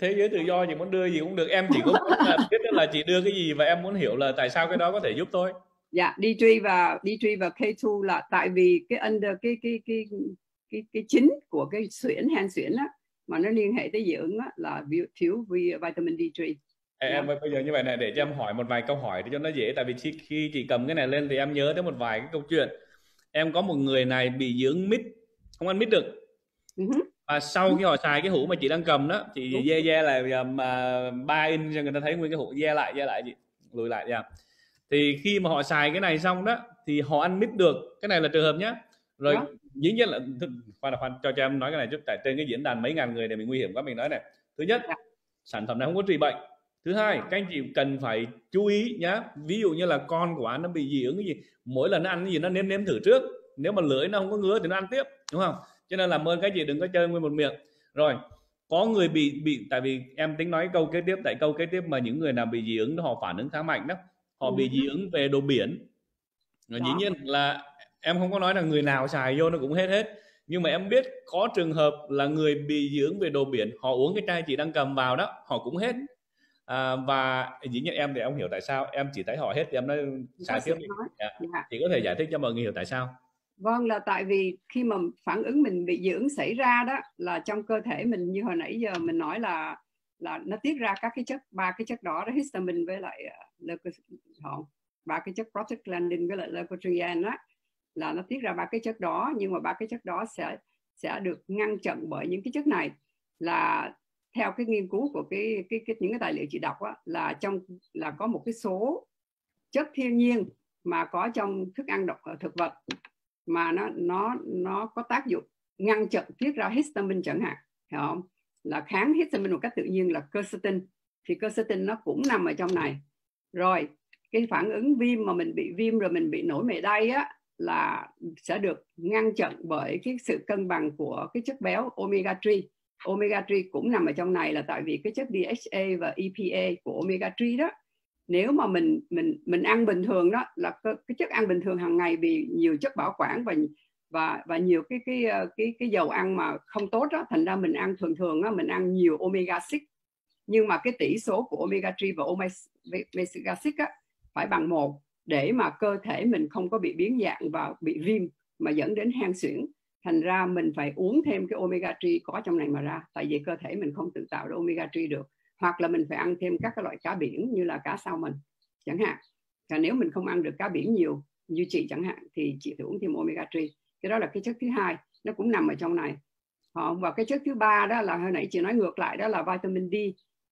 thế giới tự do chị muốn đưa gì cũng được. Em chỉ có biết là chị đưa cái gì và em muốn hiểu là tại sao cái đó có thể giúp tôi. Dạ đi truy và đi truy và K2 là tại vì cái under cái cái cái cái cái chính của cái xuyển hen xuyển á mà nó liên hệ tới dị ứng á, là thiếu vitamin D3 em, em bây giờ như vậy này để cho em hỏi một vài câu hỏi để cho nó dễ tại vì khi, khi chị cầm cái này lên thì em nhớ tới một vài cái câu chuyện em có một người này bị dị ứng mít không ăn mít được uh-huh. và sau khi họ xài cái hũ mà chị đang cầm đó chị uh-huh. dê dê là mà ba in cho người ta thấy nguyên cái hũ dê lại dê lại chị lùi lại nha thì khi mà họ xài cái này xong đó thì họ ăn mít được cái này là trường hợp nhé rồi uh-huh. Dĩ nhiên là khoan là khoan cho cho em nói cái này chút tại trên cái diễn đàn mấy ngàn người để mình nguy hiểm quá mình nói này. Thứ nhất dạ. sản phẩm này không có trị bệnh. Thứ hai các anh chị cần phải chú ý nhá. Ví dụ như là con của anh nó bị dị ứng cái gì mỗi lần nó ăn cái gì nó nếm nếm thử trước. Nếu mà lưỡi nó không có ngứa thì nó ăn tiếp đúng không? Cho nên làm ơn các chị đừng có chơi nguyên một miệng. Rồi có người bị bị tại vì em tính nói câu kế tiếp tại câu kế tiếp mà những người nào bị dị ứng họ phản ứng khá mạnh đó. Họ bị dị ứng về đồ biển. Dĩ nhiên là em không có nói là người nào xài vô nó cũng hết hết. Nhưng mà em biết có trường hợp là người bị dị ứng về đồ biển họ uống cái chai chị đang cầm vào đó họ cũng hết. À, và dĩ nhiên em thì em hiểu tại sao em chỉ thấy họ hết thì em nói xài tiếp dạ. dạ. chị có thể giải thích cho mọi người hiểu tại sao. Vâng là tại vì khi mà phản ứng mình bị dị ứng xảy ra đó là trong cơ thể mình như hồi nãy giờ mình nói là là nó tiết ra các cái chất ba cái chất đó đó histamine với lại uh, ba cái chất prostaglandin với lại leukotriene đó là nó tiết ra ba cái chất đó nhưng mà ba cái chất đó sẽ sẽ được ngăn chặn bởi những cái chất này. Là theo cái nghiên cứu của cái, cái, cái những cái tài liệu chị đọc á, là trong là có một cái số chất thiên nhiên mà có trong thức ăn độc ờ, thực vật mà nó nó nó có tác dụng ngăn chặn tiết ra histamine chẳng hạn hiểu không? Là kháng histamine một cách tự nhiên là quercetin. Thì quercetin nó cũng nằm ở trong này. Rồi cái phản ứng viêm mà mình bị viêm rồi mình bị nổi mề đay á là sẽ được ngăn chặn bởi cái sự cân bằng của cái chất béo omega 3 omega 3 cũng nằm ở trong này là tại vì cái chất DHA và EPA của omega 3 đó nếu mà mình mình mình ăn bình thường đó là cái, cái chất ăn bình thường hàng ngày vì nhiều chất bảo quản và và và nhiều cái cái ờ, cái cái dầu ăn mà không tốt đó thành ra mình ăn thường thường á mình ăn nhiều omega 6 nhưng mà cái tỷ số của omega 3 và omega 6 á, phải bằng một để mà cơ thể mình không có bị biến dạng và bị viêm mà dẫn đến hen suyễn. Thành ra mình phải uống thêm cái omega 3 có trong này mà ra, tại vì cơ thể mình không tự tạo ra omega 3 được. Hoặc là mình phải ăn thêm các cái loại cá biển như là cá salmon chẳng hạn. Và nếu mình không ăn được cá biển nhiều như chị chẳng hạn, thì chị phải uống thêm omega 3 cái đó là cái chất thứ hai, nó cũng nằm ở trong này. Ờ, và cái chất thứ ba đó là hồi nãy chị nói ngược lại, đó là vitamin D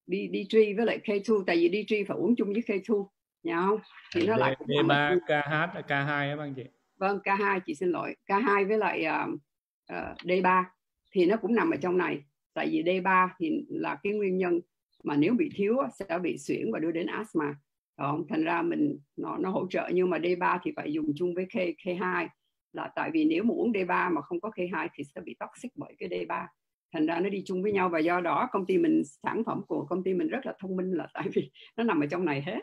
D D3 với lại K2 tại vì D3 phải uống chung với K2 nhớ không? Thì nó lại D3 KH K2 á bác chị. Vâng K2 chị xin lỗi. K2 với lại uh, uh, D3 thì nó cũng nằm ở trong này. Tại vì D3 thì là cái nguyên nhân mà nếu bị thiếu sẽ bị suyễn và đưa đến asthma. Không? thành ra mình nó nó hỗ trợ. Nhưng mà D3 thì phải dùng chung với K K2 là tại vì nếu mà uống D3 mà không có K2 thì sẽ bị toxic bởi cái D3 thành ra nó đi chung với nhau và do đó công ty mình sản phẩm của công ty mình rất là thông minh là tại vì nó nằm ở trong này hết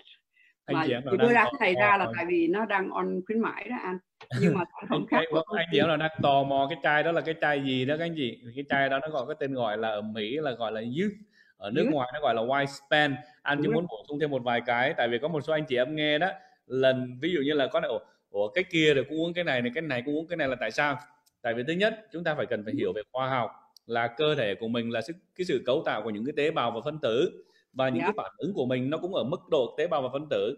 anh mà chị đưa ra cái này ra là tại vì nó đang on khuyến mãi đó anh. Nhưng mà sản phẩm khác anh, anh chị là đang tò mò cái chai đó là cái chai gì đó các anh chị? Cái chai đó nó gọi cái tên gọi là ở Mỹ là gọi là youth ở nước ngoài nó gọi là white span. Anh chỉ muốn bổ sung thêm một vài cái tại vì có một số anh chị em nghe đó lần ví dụ như là có này ủa cái kia rồi cũng uống cái này này cái này cũng uống cái này là tại sao? Tại vì thứ nhất chúng ta phải cần phải hiểu về khoa học là cơ thể của mình là sức cái sự cấu tạo của những cái tế bào và phân tử và những yeah. cái phản ứng của mình nó cũng ở mức độ tế bào và phân tử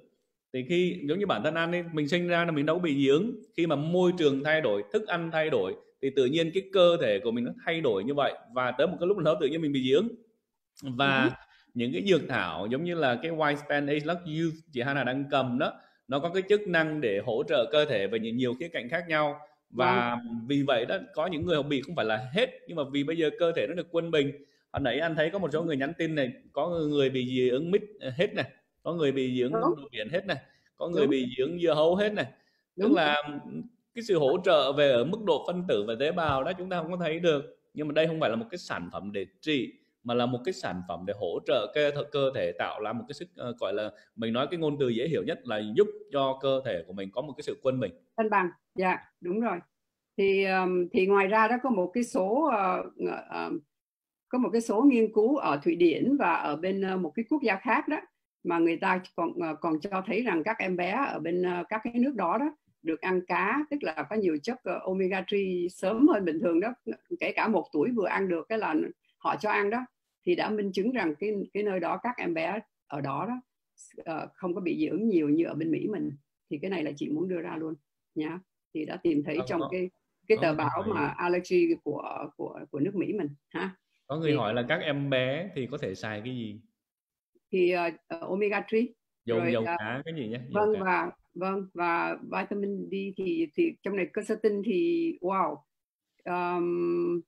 thì khi giống như bản thân ăn ấy, mình sinh ra là mình đâu bị dị ứng khi mà môi trường thay đổi thức ăn thay đổi thì tự nhiên cái cơ thể của mình nó thay đổi như vậy và tới một cái lúc nào tự nhiên mình bị dị ứng và ừ. những cái dược thảo giống như là cái white span age lock youth chị Hana đang cầm đó nó có cái chức năng để hỗ trợ cơ thể về những nhiều khía cạnh khác nhau và ừ. vì vậy đó có những người bị không phải là hết nhưng mà vì bây giờ cơ thể nó được quân bình hồi nãy anh thấy có một số người nhắn tin này có người bị dị ứng mít hết này có người bị dị ứng đồ biển hết này có người Đúng. bị dị ứng dưa hấu hết này. Đúng. tức là cái sự hỗ trợ về ở mức độ phân tử và tế bào đó chúng ta không có thấy được. Nhưng mà đây không phải là một cái sản phẩm để trị mà là một cái sản phẩm để hỗ trợ cơ cơ thể tạo ra một cái sức uh, gọi là mình nói cái ngôn từ dễ hiểu nhất là giúp cho cơ thể của mình có một cái sự quân bình. Cân bằng dạ đúng rồi. Thì um, thì ngoài ra đó có một cái số uh, uh, có một cái số nghiên cứu ở Thụy Điển và ở bên uh, một cái quốc gia khác đó mà người ta còn uh, còn cho thấy rằng các em bé ở bên uh, các cái nước đó đó được ăn cá tức là có nhiều chất omega 3 sớm hơn bình thường đó kể cả một tuổi vừa ăn được cái là họ cho ăn đó thì đã minh chứng rằng cái cái nơi đó các em bé ở đó đó không có bị dị ứng nhiều như ở bên Mỹ mình. Thì cái này là chị muốn đưa ra luôn nha thì đã tìm thấy trong cái cái tờ báo mà allergy của của của nước Mỹ mình ha có người thì, hỏi là các em bé thì có thể xài cái gì? Thì uh, omega 3 dầu rồi, dầu uh, cá cái gì nhé vâng cá. và vâng và vitamin D thì thì trong này quercetin thì wow. Um,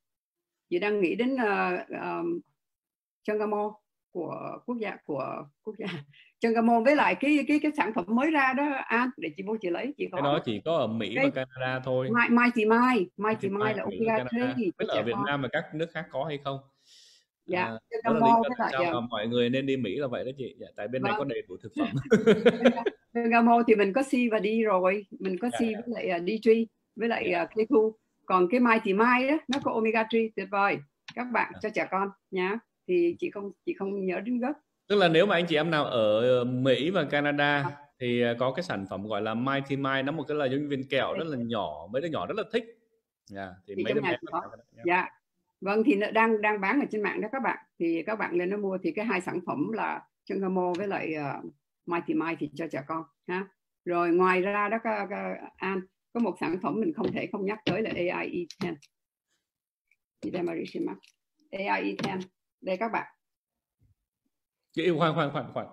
chị đang nghĩ đến uh, um, Changamo của quốc gia của quốc gia. Changamo với lại cái cái cái sản phẩm mới ra đó an để chị vô chị lấy chị có cái đó chỉ có ở Mỹ cái, và Canada thôi. Mai mai thì mai mai thì mai là omega 3 biết là ở Việt Nam và các nước khác có hay không? Dạ à, là lý do tại sao mà mọi người nên đi Mỹ là vậy đó chị. Dạ, tại bên vâng. này có đầy đủ thực phẩm. Bergamo thì mình có C và D rồi. Mình có dạ, C dạ. với lại uh, D3 với lại dạ. uh, K2 còn cái mai thì mai đó nó có omega 3 tuyệt vời. Các bạn dạ. cho trẻ con nhá thì chị không chị không nhớ đến gốc. Tức là nếu mà anh chị em nào ở Mỹ và Canada à. thì có cái sản phẩm gọi là Mighty Mai nó một cái là giống viên kẹo rất là nhỏ mấy đứa nhỏ rất là thích. Yeah, thì, thì mấy đứa bé có. dạ. Vâng thì nó đang đang bán ở trên mạng đó các bạn. Thì các bạn lên nó mua thì cái hai sản phẩm là Chungamo với lại uh, Mighty Mai thì cho trẻ con ha. Rồi ngoài ra đó các, các An có một sản phẩm mình không thể không nhắc tới là AIE 10 AIE 10 đây các bạn. Chị khoan khoan khoan khoan.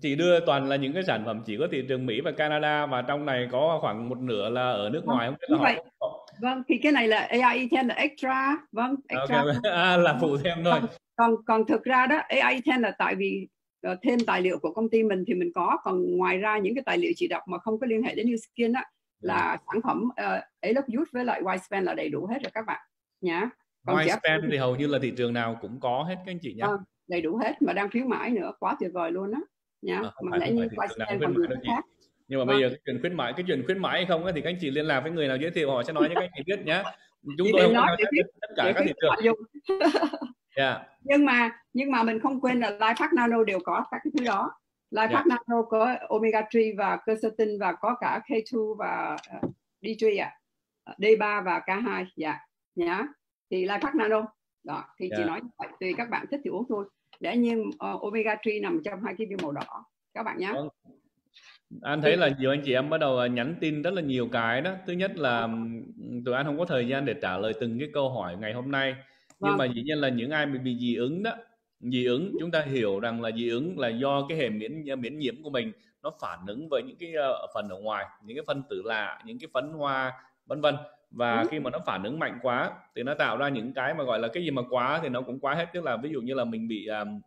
Chị đưa toàn là những cái sản phẩm chỉ có thị trường Mỹ và Canada và trong này có khoảng một nửa là ở nước vâng, ngoài không biết là vậy. vâng thì cái này là AI 10 là extra. Vâng extra. okay. à, là phụ thêm thôi. Còn còn thực ra đó AI 10 là tại vì uh, thêm tài liệu của công ty mình thì mình có. Còn ngoài ra những cái tài liệu chị đọc mà không có liên hệ đến New Skin á là ừ. sản phẩm uh, Alok Youth với lại White là đầy đủ hết rồi các bạn. Nhá còn White thì hầu như là thị trường nào cũng có hết các anh chị nhé vâng đầy đủ hết mà đang khuyến mãi nữa quá tuyệt vời luôn á. Nhá à, mà lẽ như xem còn nhiều khác. Nhưng mà vâng. bây giờ cái chuyện khuyến mãi cái chuyện khuyến mãi hay không ấy, thì các anh chị liên lạc với người nào giới thiệu họ sẽ nói cho các anh chị biết nhé chúng tôi không nói tất cả các thị trường. yeah. nhưng mà nhưng mà mình không quên là Lifehack Nano đều có các cái thứ đó. Lifehack yeah. Nano có omega 3 và quercetin và có cả K2 và uh, D3 à D3 và K2 dạ. Nhá thì Lifehack Nano đó thì yeah. chị nói vậy tùy các bạn thích thì uống thôi. Để nhiên uh, omega 3 nằm trong hai cái viên màu đỏ. Các bạn nhé vâng. anh thấy là nhiều anh chị em bắt đầu ờ, nhắn tin rất là nhiều cái đó. Thứ nhất là tụi anh không có thời gian để trả lời từng cái câu hỏi ngày hôm nay. Nhưng vâng. mà dĩ nhiên là những ai bị, bị dị ứng đó dị ứng chúng ta hiểu rằng là dị ứng là do cái hệ miễn miễn nhiễm của mình nó phản ứng với những cái uh, phần ở ngoài những cái phân tử lạ những cái phấn hoa vân vân và ừ. khi mà nó phản ứng mạnh quá thì nó tạo ra những cái mà gọi là cái gì mà quá thì nó cũng quá hết tức là ví dụ như là mình bị um,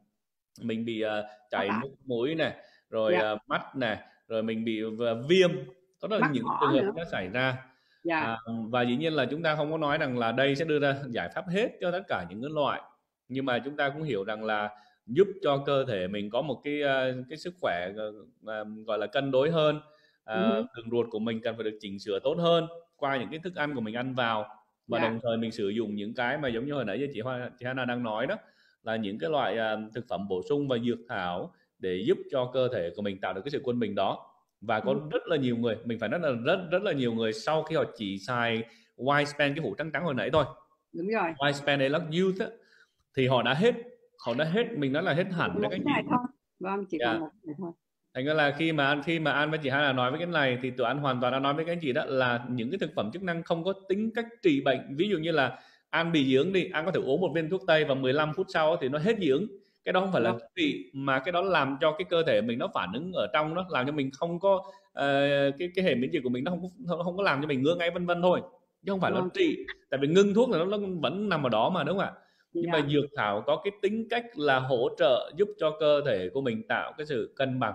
mình bị uh, chảy nước mũi này rồi yeah. Dạ. uh, mắt này rồi mình bị uh, viêm đó là những trường hợp nó xảy ra yeah. Dạ. à, và dĩ nhiên là chúng ta không có nói rằng là đây sẽ đưa ra giải pháp hết cho tất cả những cái loại nhưng mà chúng ta cũng hiểu rằng là giúp cho cơ thể mình có một cái cái sức khỏe gọi là cân đối hơn uh, uh-huh. đường ruột của mình cần phải được chỉnh sửa tốt hơn qua những cái thức ăn của mình ăn vào và yeah. Dạ. đồng thời mình sử dụng những cái mà giống như hồi nãy giờ chị Hoa chị Hana đang nói đó là những cái loại uh, thực phẩm bổ sung và dược thảo để giúp cho cơ thể của mình tạo được cái sự quân bình đó và có ừ. rất là nhiều người mình phải nói là rất rất là nhiều người sau khi họ chỉ xài white span cái hũ trắng trắng hồi nãy thôi đúng rồi white span đấy là youth á, thì họ đã hết họ đã hết mình nói là hết hẳn đấy cái gì vâng chỉ yeah. còn một này thôi thành ra là khi mà khi mà an với chị Hà nói với cái này thì tụi anh hoàn toàn đã nói với các anh chị đó là những cái thực phẩm chức năng không có tính cách trị bệnh ví dụ như là an bị dị ứng đi an có thể uống một viên thuốc tây và 15 phút sau thì nó hết dị ứng cái đó không phải là vâng. trị mà cái đó làm cho cái cơ thể mình nó phản ứng ở trong nó làm cho mình không có uh, cái cái hệ miễn dịch của mình nó không có không có làm cho mình ngứa ngay vân vân thôi chứ không phải là vâng. trị tại vì ngưng thuốc là nó, nó vẫn nằm ở đó mà đúng không ạ nhưng yeah. mà dạ. dược thảo có cái tính cách là hỗ trợ giúp cho cơ thể của mình tạo cái sự cân bằng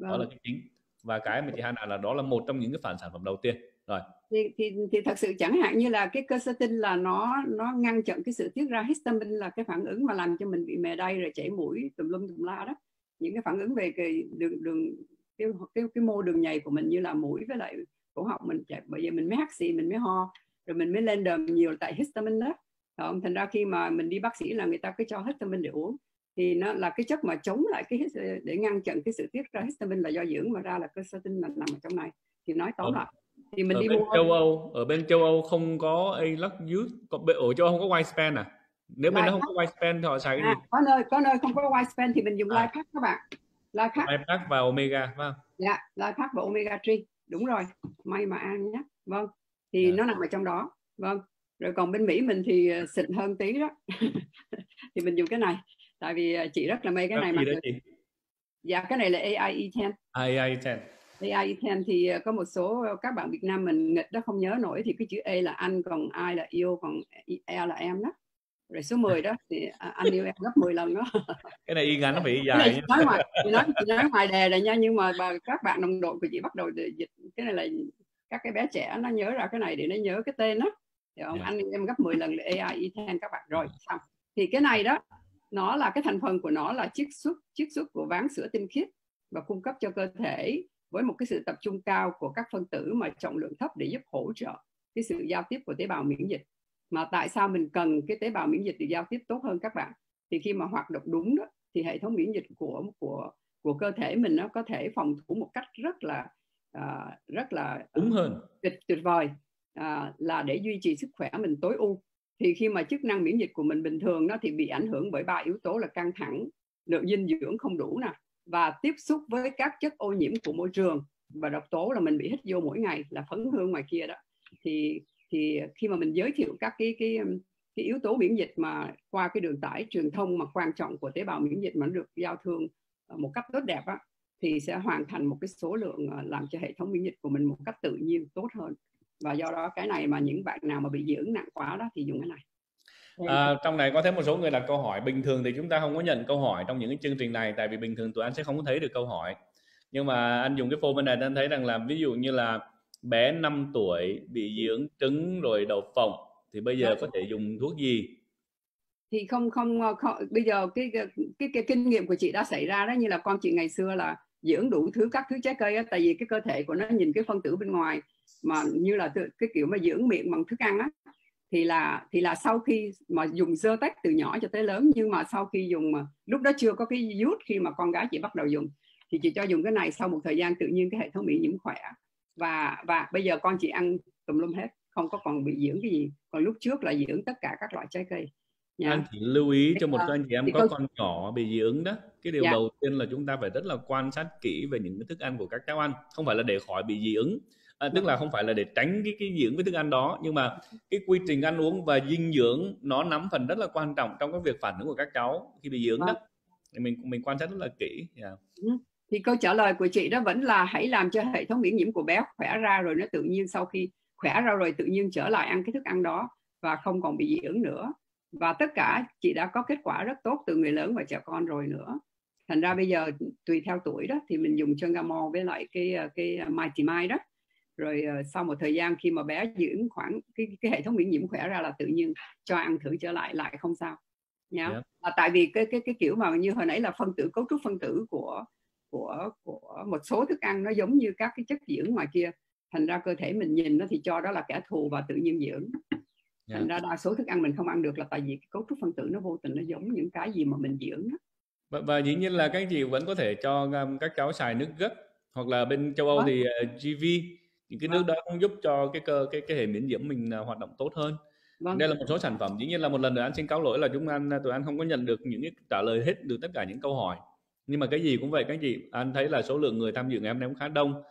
vâng. đó là vâng. cái chính và cái mà chị Hana là đó là một trong những cái phản sản phẩm đầu tiên rồi thì, thì thì thật sự chẳng hạn như là cái tinh là nó nó ngăn chặn cái sự tiết ra histamine là cái phản ứng mà làm cho mình bị mề đay rồi chảy mũi tùm lum tùm la đó những cái phản ứng về cái đường đường cái cái, cái mô đường nhầy của mình như là mũi với lại cổ họng mình chạy bởi vì mình mới hắt xì mình mới ho rồi mình mới lên đờm nhiều tại histamine đó không? thành ra khi mà mình đi bác sĩ là người ta cứ cho histamine để uống thì nó là cái chất mà chống lại cái để ngăn chặn cái sự tiết ra histamine là do dưỡng mà ra là quercetin là nằm ở trong này. Thì nói tóm lại thì mình ở đi bên mua châu Âu ở bên châu Âu không có Alux Youth còn ở châu Âu không có White Span à? Nếu bên đó không có White Span thì họ xài cái à, gì có nơi có nơi không có White Span thì mình dùng à. Các bạn. Lifehack Lifehack và Omega phải không? Dạ Lifehack và Omega 3 đúng rồi may mà ăn nhé. Vâng thì yeah. Dạ. nó nằm ở trong đó. Vâng rồi còn bên Mỹ mình thì ờ, xịn hơn tí đó. Thì mình dùng cái này tại vì ờ, chị rất là mê cái này mà dạ cái này là AI E10 AI 10 AI 10 thì ờ, có một số các bạn Việt Nam mình nghịch đó không nhớ nổi thì cái chữ A là anh còn I là yêu còn E là em đó. Rồi số 10 đó thì à, anh yêu em gấp 10 lần đó. Cái này y ngắn nó bị dài chị nói ngoài chị nói chị nói ngoài đề này nha nhưng mà bà, các bạn đồng đội của chị bắt đầu dịch. Cái này là các cái bé trẻ nó nhớ ra cái này để nó nhớ cái tên đó. Thì ông yeah. Anh em gấp 10 lần là AI E10 các bạn. Rồi xong. Thì cái này đó nó là cái thành phần của nó là chiết xuất chiết xuất của ván sữa tinh khiết và cung cấp cho cơ thể với một cái sự tập trung cao của các phân tử mà trọng lượng thấp để giúp hỗ trợ cái sự giao tiếp của tế bào miễn dịch. Mà tại sao mình cần cái tế bào miễn dịch để giao tiếp tốt hơn các bạn? Thì khi mà hoạt động đúng đó thì hệ thống miễn dịch của của của cơ thể mình nó có thể phòng thủ một cách rất là uh, rất là đúng hơn. tuyệt tuyệt vời uh, là để duy trì sức khỏe mình tối ưu thì khi mà chức năng miễn dịch của mình bình thường nó thì bị ảnh hưởng bởi ba yếu tố là căng thẳng, lượng dinh dưỡng không đủ nè, và tiếp xúc với các chất ô nhiễm của môi trường. Và độc tố là mình bị hít vô mỗi ngày là phấn hương ngoài kia đó. Thì thì khi mà mình giới thiệu các cái cái cái yếu tố miễn dịch mà qua cái đường tải truyền thông mà quan trọng của tế bào miễn dịch mà nó được giao thương ờ, một cách tốt đẹp á, thì sẽ hoàn thành một cái số lượng ờ, làm cho hệ thống miễn dịch của mình một cách tự nhiên tốt hơn và do đó cái này mà những bạn nào mà bị dị ứng nặng quá đó thì dùng cái này. À, trong này có thêm một số người đặt câu hỏi. Bình thường thì chúng ta không có nhận câu hỏi trong những cái chương trình này tại vì bình thường tụi anh sẽ không có thấy được câu hỏi. Nhưng mà anh dùng cái form bên này anh thấy rằng là ví dụ như là bé 5 tuổi bị dị ứng trứng rồi đậu phộng thì bây giờ có thể dùng thuốc gì? Thì không không, không bây giờ cái, cái cái cái kinh nghiệm của chị đã xảy ra đó như là con chị ngày xưa là dưỡng đủ thứ các thứ trái cây á, tại vì cái cơ thể của nó nhìn cái phân tử bên ngoài mà như là cái kiểu mà dưỡng miệng bằng thức ăn á thì là thì là sau khi mà dùng dơ tách từ nhỏ cho tới lớn nhưng mà sau khi dùng mà lúc đó chưa có cái dút khi mà con gái chị bắt đầu dùng thì chị cho dùng cái này sau một thời gian tự nhiên cái hệ thống miễn nhiễm khỏe và và bây giờ con chị ăn tùm lum hết không có còn bị dưỡng cái gì còn lúc trước là dưỡng tất cả các loại trái cây yeah. anh chỉ lưu ý cho một số anh chị em có con nhỏ bị dị ứng đó cái điều yeah. đầu tiên là chúng ta phải rất là quan sát kỹ về những cái thức ăn của các cháu ăn không phải là để khỏi bị dị ứng à, tức là không phải là để tránh cái cái dưỡng với thức ăn đó nhưng mà cái quy trình ăn uống và dinh dưỡng nó nắm phần rất là quan trọng trong cái việc phản ứng của các cháu khi bị dị ứng đó vâng. thì mình mình quan sát rất là kỹ yeah. Ừ. thì câu trả lời của chị đó vẫn là hãy làm cho hệ thống miễn nhiễm của bé khỏe ra rồi nó tự nhiên sau khi khỏe ra rồi tự nhiên trở lại ăn cái thức ăn đó và không còn bị dị ứng nữa và tất cả chị đã có kết quả rất tốt từ người lớn và trẻ con rồi nữa thành ra bây giờ tùy theo tuổi đó thì mình dùng chân gamol với lại cái cái mighty mai đó rồi uh, sau một thời gian khi mà bé dưỡng khoảng cái cái hệ thống miễn nhiễm khỏe ra là tự nhiên cho ăn thử trở lại lại không sao nhá yeah. là tại vì cái cái cái kiểu mà như hồi nãy là phân tử cấu trúc phân tử của của của một số thức ăn nó giống như các cái chất dưỡng ngoài kia thành ra cơ thể mình nhìn nó thì cho đó là kẻ thù và tự nhiên dưỡng thành ra đa số thức ăn mình không ăn được là tại vì cái cấu trúc phân tử nó vô tình nó giống những cái gì mà mình dưỡng đó. và, và dĩ nhiên là các chị vẫn có thể cho um, các cháu xài nước gất hoặc là bên châu Âu đó. thì uh, GV những cái nước vâng. đó cũng giúp cho cái cơ cái cái hệ miễn nhiễm mình à, hoạt động tốt hơn. Vâng. đây là một số sản phẩm dĩ nhiên là một lần nữa anh xin cáo lỗi là chúng anh tụi anh không có nhận được những cái trả lời hết được tất cả những câu hỏi. Nhưng mà cái gì cũng vậy các chị anh thấy là số lượng người tham dự ngày hôm nay cũng khá đông.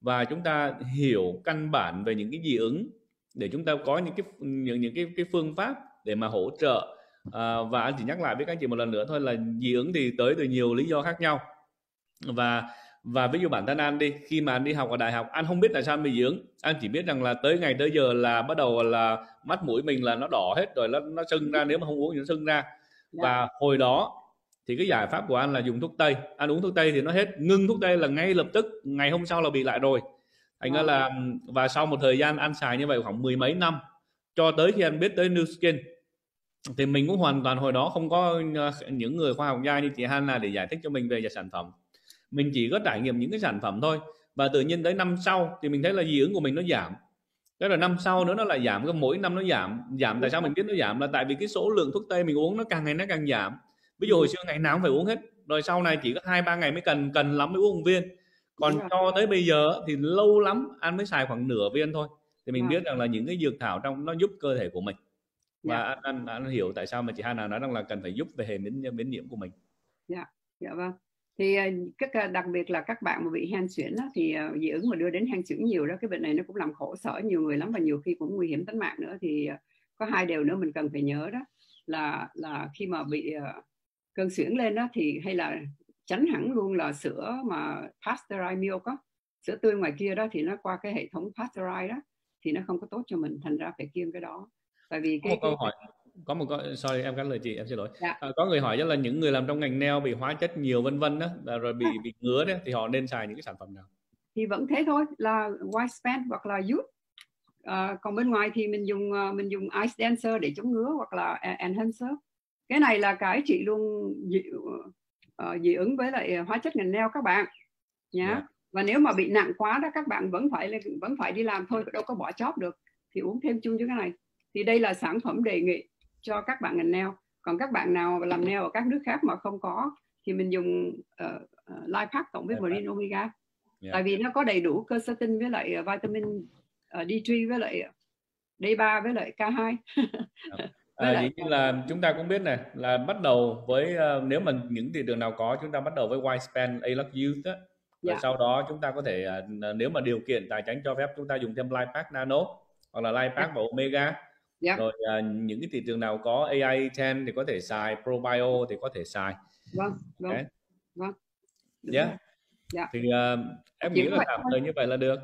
Và chúng ta hiểu căn bản về những cái dị ứng để chúng ta có những cái những những cái cái phương pháp để mà hỗ trợ. À, và anh chỉ nhắc lại với các chị một lần nữa thôi là dị ứng thì tới từ nhiều lý do khác nhau. Và và ví dụ bản thân anh đi khi mà anh đi học ở đại học anh không biết tại sao anh bị dưỡng anh chỉ biết rằng là tới ngày tới giờ là bắt đầu là mắt mũi mình là nó đỏ hết rồi nó nó sưng ra nếu mà không uống thì nó sưng ra. Dạ. và hồi đó thì cái giải pháp của anh là dùng thuốc tây. Anh uống thuốc tây thì nó hết ngưng thuốc tây là ngay lập tức ngày hôm sau là bị lại rồi. Thành ra là và sau một thời gian anh xài như vậy khoảng mười mấy năm cho tới khi anh biết tới New Skin thì mình cũng hoàn toàn hồi đó không có ờ, những người khoa học gia như chị Hana để giải thích cho mình về sản phẩm mình chỉ có trải nghiệm những cái sản phẩm thôi. Và tự nhiên tới năm sau thì mình thấy là dị ứng của mình nó giảm. Cái rồi năm sau nữa nó lại giảm cái mỗi năm nó giảm. Giảm tại sao mình biết nó giảm? Là tại vì cái số lượng thuốc tây mình uống nó càng ngày nó càng giảm. Ví dụ hồi xưa ngày nào cũng phải uống hết. Rồi sau này chỉ có hai ba ngày mới cần cần lắm mới uống một viên. Còn cho tới bây giờ thì lâu lắm anh mới xài khoảng nửa viên thôi. Thì mình biết rằng là những cái dược thảo trong nó giúp cơ thể của mình. Và yeah. anh, anh, anh hiểu tại sao mà chị Hana nói rằng là cần phải giúp về hệ miễn miễn nhiễm của mình. Dạ, dạ vâng thì ờ, các ờ, đặc biệt là các bạn mà bị hen suyễn đó, thì uh, dị ứng mà đưa đến hen suyễn nhiều đó cái bệnh này nó cũng làm khổ sở nhiều người lắm và nhiều khi cũng nguy hiểm tính mạng nữa. Thì có hai điều nữa mình cần phải nhớ đó là là khi mà bị cơn suyễn lên đó thì hay là tránh hẳn luôn là sữa mà pasteurized milk đó, sữa tươi ngoài kia đó thì nó qua cái hệ thống pasteurize đó thì nó không có tốt cho mình thành ra phải kiêng cái đó. Tại vì cái, một câu hỏi có một câu sorry em cắt lời chị em xin lỗi dạ. à, có người hỏi là những người làm trong ngành nail bị hóa chất nhiều vân vân đó rồi bị bị ngứa đấy thì họ nên xài những cái sản phẩm nào thì vẫn thế thôi là white span hoặc là youth uh, còn bên ngoài thì mình dùng uh, mình dùng ice dancer để chống ngứa hoặc là enhancer cái này là cái chị luôn dị, uh, dị ứng với lại hóa chất ngành nail các bạn nhá yeah. Dạ. và nếu mà bị nặng quá đó các bạn vẫn phải vẫn phải đi làm thôi đâu có bỏ chóp được thì uống thêm chung cho cái này thì đây là sản phẩm đề nghị cho các bạn ngành nail còn các bạn nào làm nail ở các nước khác mà không có thì mình dùng uh, uh, Life cộng với Marine Omega yeah. Dạ. tại vì nó có đầy đủ cơ quercetin với lại vitamin uh, D3 với lại D3 với lại K2 À, lại... như là chúng ta cũng biết này là bắt đầu với uh, nếu mà những thị trường nào có chúng ta bắt đầu với white span Alux Youth á và yeah. sau đó chúng ta có thể uh, nếu mà điều kiện tài chính cho phép chúng ta dùng thêm Lipac Nano hoặc là Lipac yeah. và Omega yeah. rồi uh, những cái thị trường nào có AI10 thì có thể xài ProBio thì có thể xài. Vâng vâng okay. vâng. Yeah. yeah. thì uh, em nghĩ là tạm thời như vậy là được.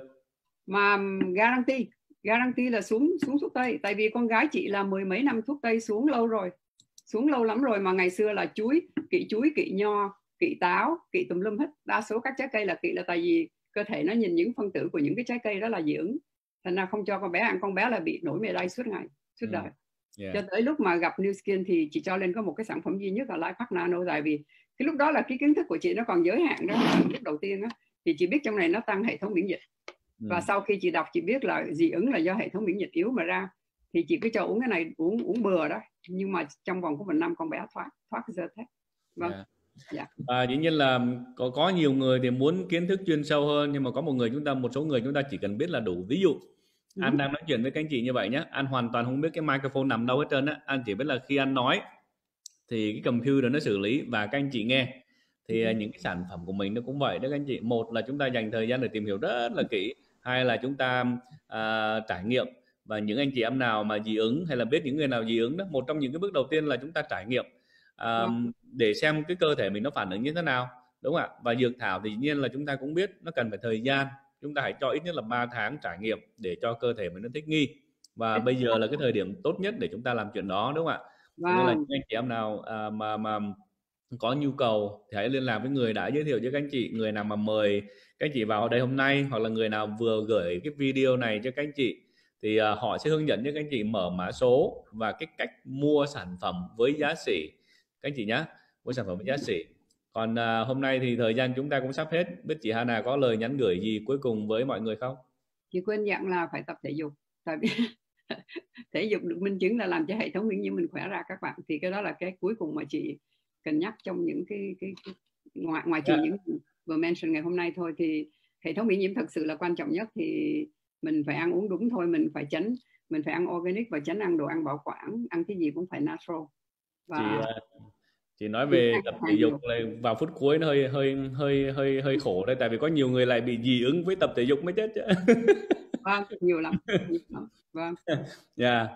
Mà guarantee guarantee là xuống xuống thuốc tây. Tại vì con gái chị là mười mấy năm thuốc tây xuống lâu rồi. Xuống lâu lắm rồi mà ngày xưa là chuối kỵ chuối kỵ nho kỵ táo kỵ tùm lum hết. Đa số các trái cây là kỵ là tại vì cơ thể nó nhìn những phân tử của những cái trái cây đó là dưỡng thành ra không cho con bé ăn con bé là bị nổi mề đay suốt ngày suốt ừ. đời yeah. cho tới lúc mà gặp New Skin thì chị cho lên có một cái sản phẩm duy nhất là Life Pack Nano tại vì cái lúc đó là cái kiến thức của chị nó còn giới hạn đó lúc đầu tiên á thì chị biết trong này nó tăng hệ thống miễn dịch và ừ. sau khi chị đọc chị biết là dị ứng là do hệ thống miễn dịch yếu mà ra thì chị cứ cho uống cái này uống uống bừa đó nhưng mà trong vòng của một năm con bé thoát thoát giờ thế vâng yeah. Yeah. Dạ. À, dĩ nhiên là có có nhiều người thì muốn kiến thức chuyên sâu hơn nhưng mà có một người chúng ta một số người chúng ta chỉ cần biết là đủ ví dụ ừ. anh đang nói chuyện với các anh chị như vậy nhé anh hoàn toàn không biết cái microphone nằm đâu hết trơn á. Anh chỉ biết là khi anh nói thì cái computer nó xử lý và các anh chị nghe. Thì ừ. những cái sản phẩm của mình nó cũng vậy đó các anh chị. Một là chúng ta dành thời gian để tìm hiểu rất là kỹ. Hay là chúng ta à, trải nghiệm và những anh chị em nào mà dị ứng hay là biết những người nào dị ứng đó một trong những cái bước đầu tiên là chúng ta trải nghiệm à, để xem cái cơ thể mình nó phản ứng như thế nào đúng không ạ? Và dược thảo thì dĩ nhiên là chúng ta cũng biết nó cần phải thời gian chúng ta hãy cho ít nhất là 3 tháng trải nghiệm để cho cơ thể mình nó thích nghi. Và bây giờ là cái thời điểm tốt nhất để chúng ta làm chuyện đó đúng không ạ? Wow. nên là những anh chị em nào à, mà mà có nhu cầu thì hãy liên lạc với người đã giới thiệu cho các anh chị người nào mà mời các anh chị vào đây hôm nay hoặc là người nào vừa gửi cái video này cho các anh chị thì uh, họ sẽ hướng dẫn cho các anh chị mở mã số và cái cách mua sản phẩm với giá sỉ. Các anh chị nhé mua sản phẩm với giá sỉ còn uh, hôm nay thì thời gian chúng ta cũng sắp hết. Biết chị Hana có lời nhắn gửi gì cuối cùng với mọi người không? Chị quên dặn là phải tập thể dục. Tại vì thể dục được minh chứng là làm cho hệ thống miễn nhiễm mình khỏe ra các bạn. Thì cái đó là cái cuối cùng mà chị cân nhắc trong những cái cái, cái ngoài ngoài trừ yeah. Dạ. những vừa mention ngày hôm nay thôi. Thì hệ thống miễn nhiễm thật sự là quan trọng nhất. Thì mình phải ăn uống đúng thôi mình phải tránh mình phải ăn organic và tránh ăn đồ ăn bảo quản. Ăn cái gì cũng phải natural. Và chị, ờ, chị nói về tập thể dục là vào phút cuối nó hơi hơi hơi hơi hơi khổ đây tại vì có nhiều người lại bị dị ứng với tập thể dục mới chết chứ vâng nhiều lắm, nhiều lắm. vâng dạ yeah.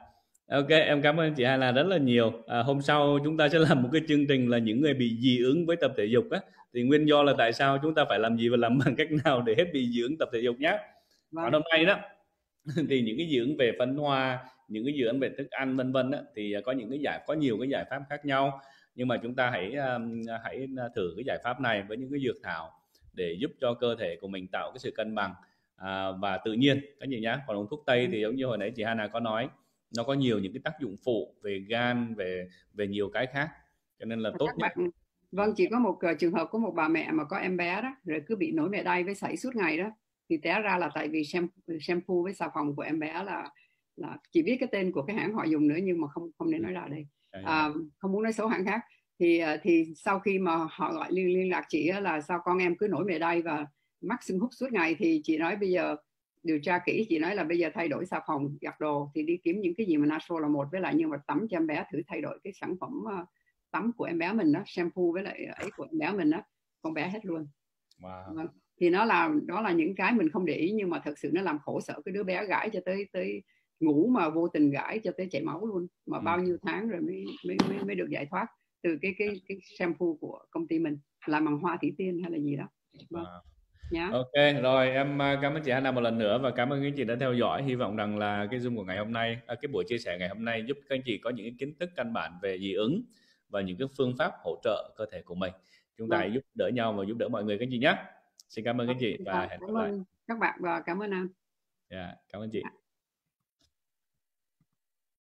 Ok, em cảm ơn chị Hà là rất là nhiều. À, hôm sau chúng ta sẽ làm một cái chương trình là những người bị dị ứng với tập thể dục á. Thì nguyên do là tại sao chúng ta phải làm gì và làm bằng cách nào để hết bị dị ứng tập thể dục nhé. Vâng. Còn hôm nay đó thì những cái dị ứng về phấn hoa, những cái dị ứng về thức ăn vân vân á thì có những cái giải có nhiều cái giải pháp khác nhau. Nhưng mà chúng ta hãy hãy thử cái giải pháp này với những cái dược thảo để giúp cho cơ thể của mình tạo cái sự cân bằng à, và tự nhiên. Các chị nhá. Còn uống thuốc tây thì giống như hồi nãy chị Hana có nói nó có nhiều những cái tác dụng phụ về gan về về nhiều cái khác. Cho nên là tốt nhất. bạn, vâng chỉ có một uh, trường hợp có một bà mẹ mà có em bé đó rồi cứ bị nổi mề đay với sảy suốt ngày đó thì té ra là tại vì shampoo, shampoo với xà phòng của em bé là là chỉ biết cái tên của cái hãng họ dùng nữa nhưng mà không không nên nói ra đây à, không muốn nói xấu hãng khác thì ờ, thì sau khi mà họ gọi liên liên lạc chị là sao con em cứ nổi mề đay và mắc sưng hút suốt ngày thì chị nói bây giờ điều tra kỹ chị nói là bây giờ thay đổi xà phòng giặt đồ thì đi kiếm những cái gì mà natural là một với lại nhưng mà tắm cho em bé thử thay đổi cái sản phẩm uh, tắm của em bé mình đó shampoo với lại ấy của em bé mình đó con bé hết luôn wow. Vâng. thì nó là đó là những cái mình không để ý nhưng mà thật sự nó làm khổ sở cái đứa bé gãi cho tới tới ngủ mà vô tình gãi cho tới chảy máu luôn mà ừ. bao nhiêu tháng rồi mới mới mới, mới được giải thoát từ cái cái cái shampoo của công ty mình làm bằng hoa thủy tiên hay là gì đó vâng. wow Yeah. Ok, rồi em à, cảm ơn chị Hana một lần nữa và cảm ơn các anh chị đã theo dõi. Hy vọng rằng là cái Zoom của ngày hôm nay, à, cái buổi chia sẻ ngày hôm nay giúp các anh chị có những kiến thức căn bản về dị ứng và những cái phương pháp hỗ trợ cơ thể của mình. Chúng ta Vâng. giúp đỡ nhau và giúp đỡ mọi người các anh chị nhé. Xin cảm ơn các anh chị và Dạ, hẹn gặp lại. các bạn và cảm ơn anh Dạ, cảm ơn chị.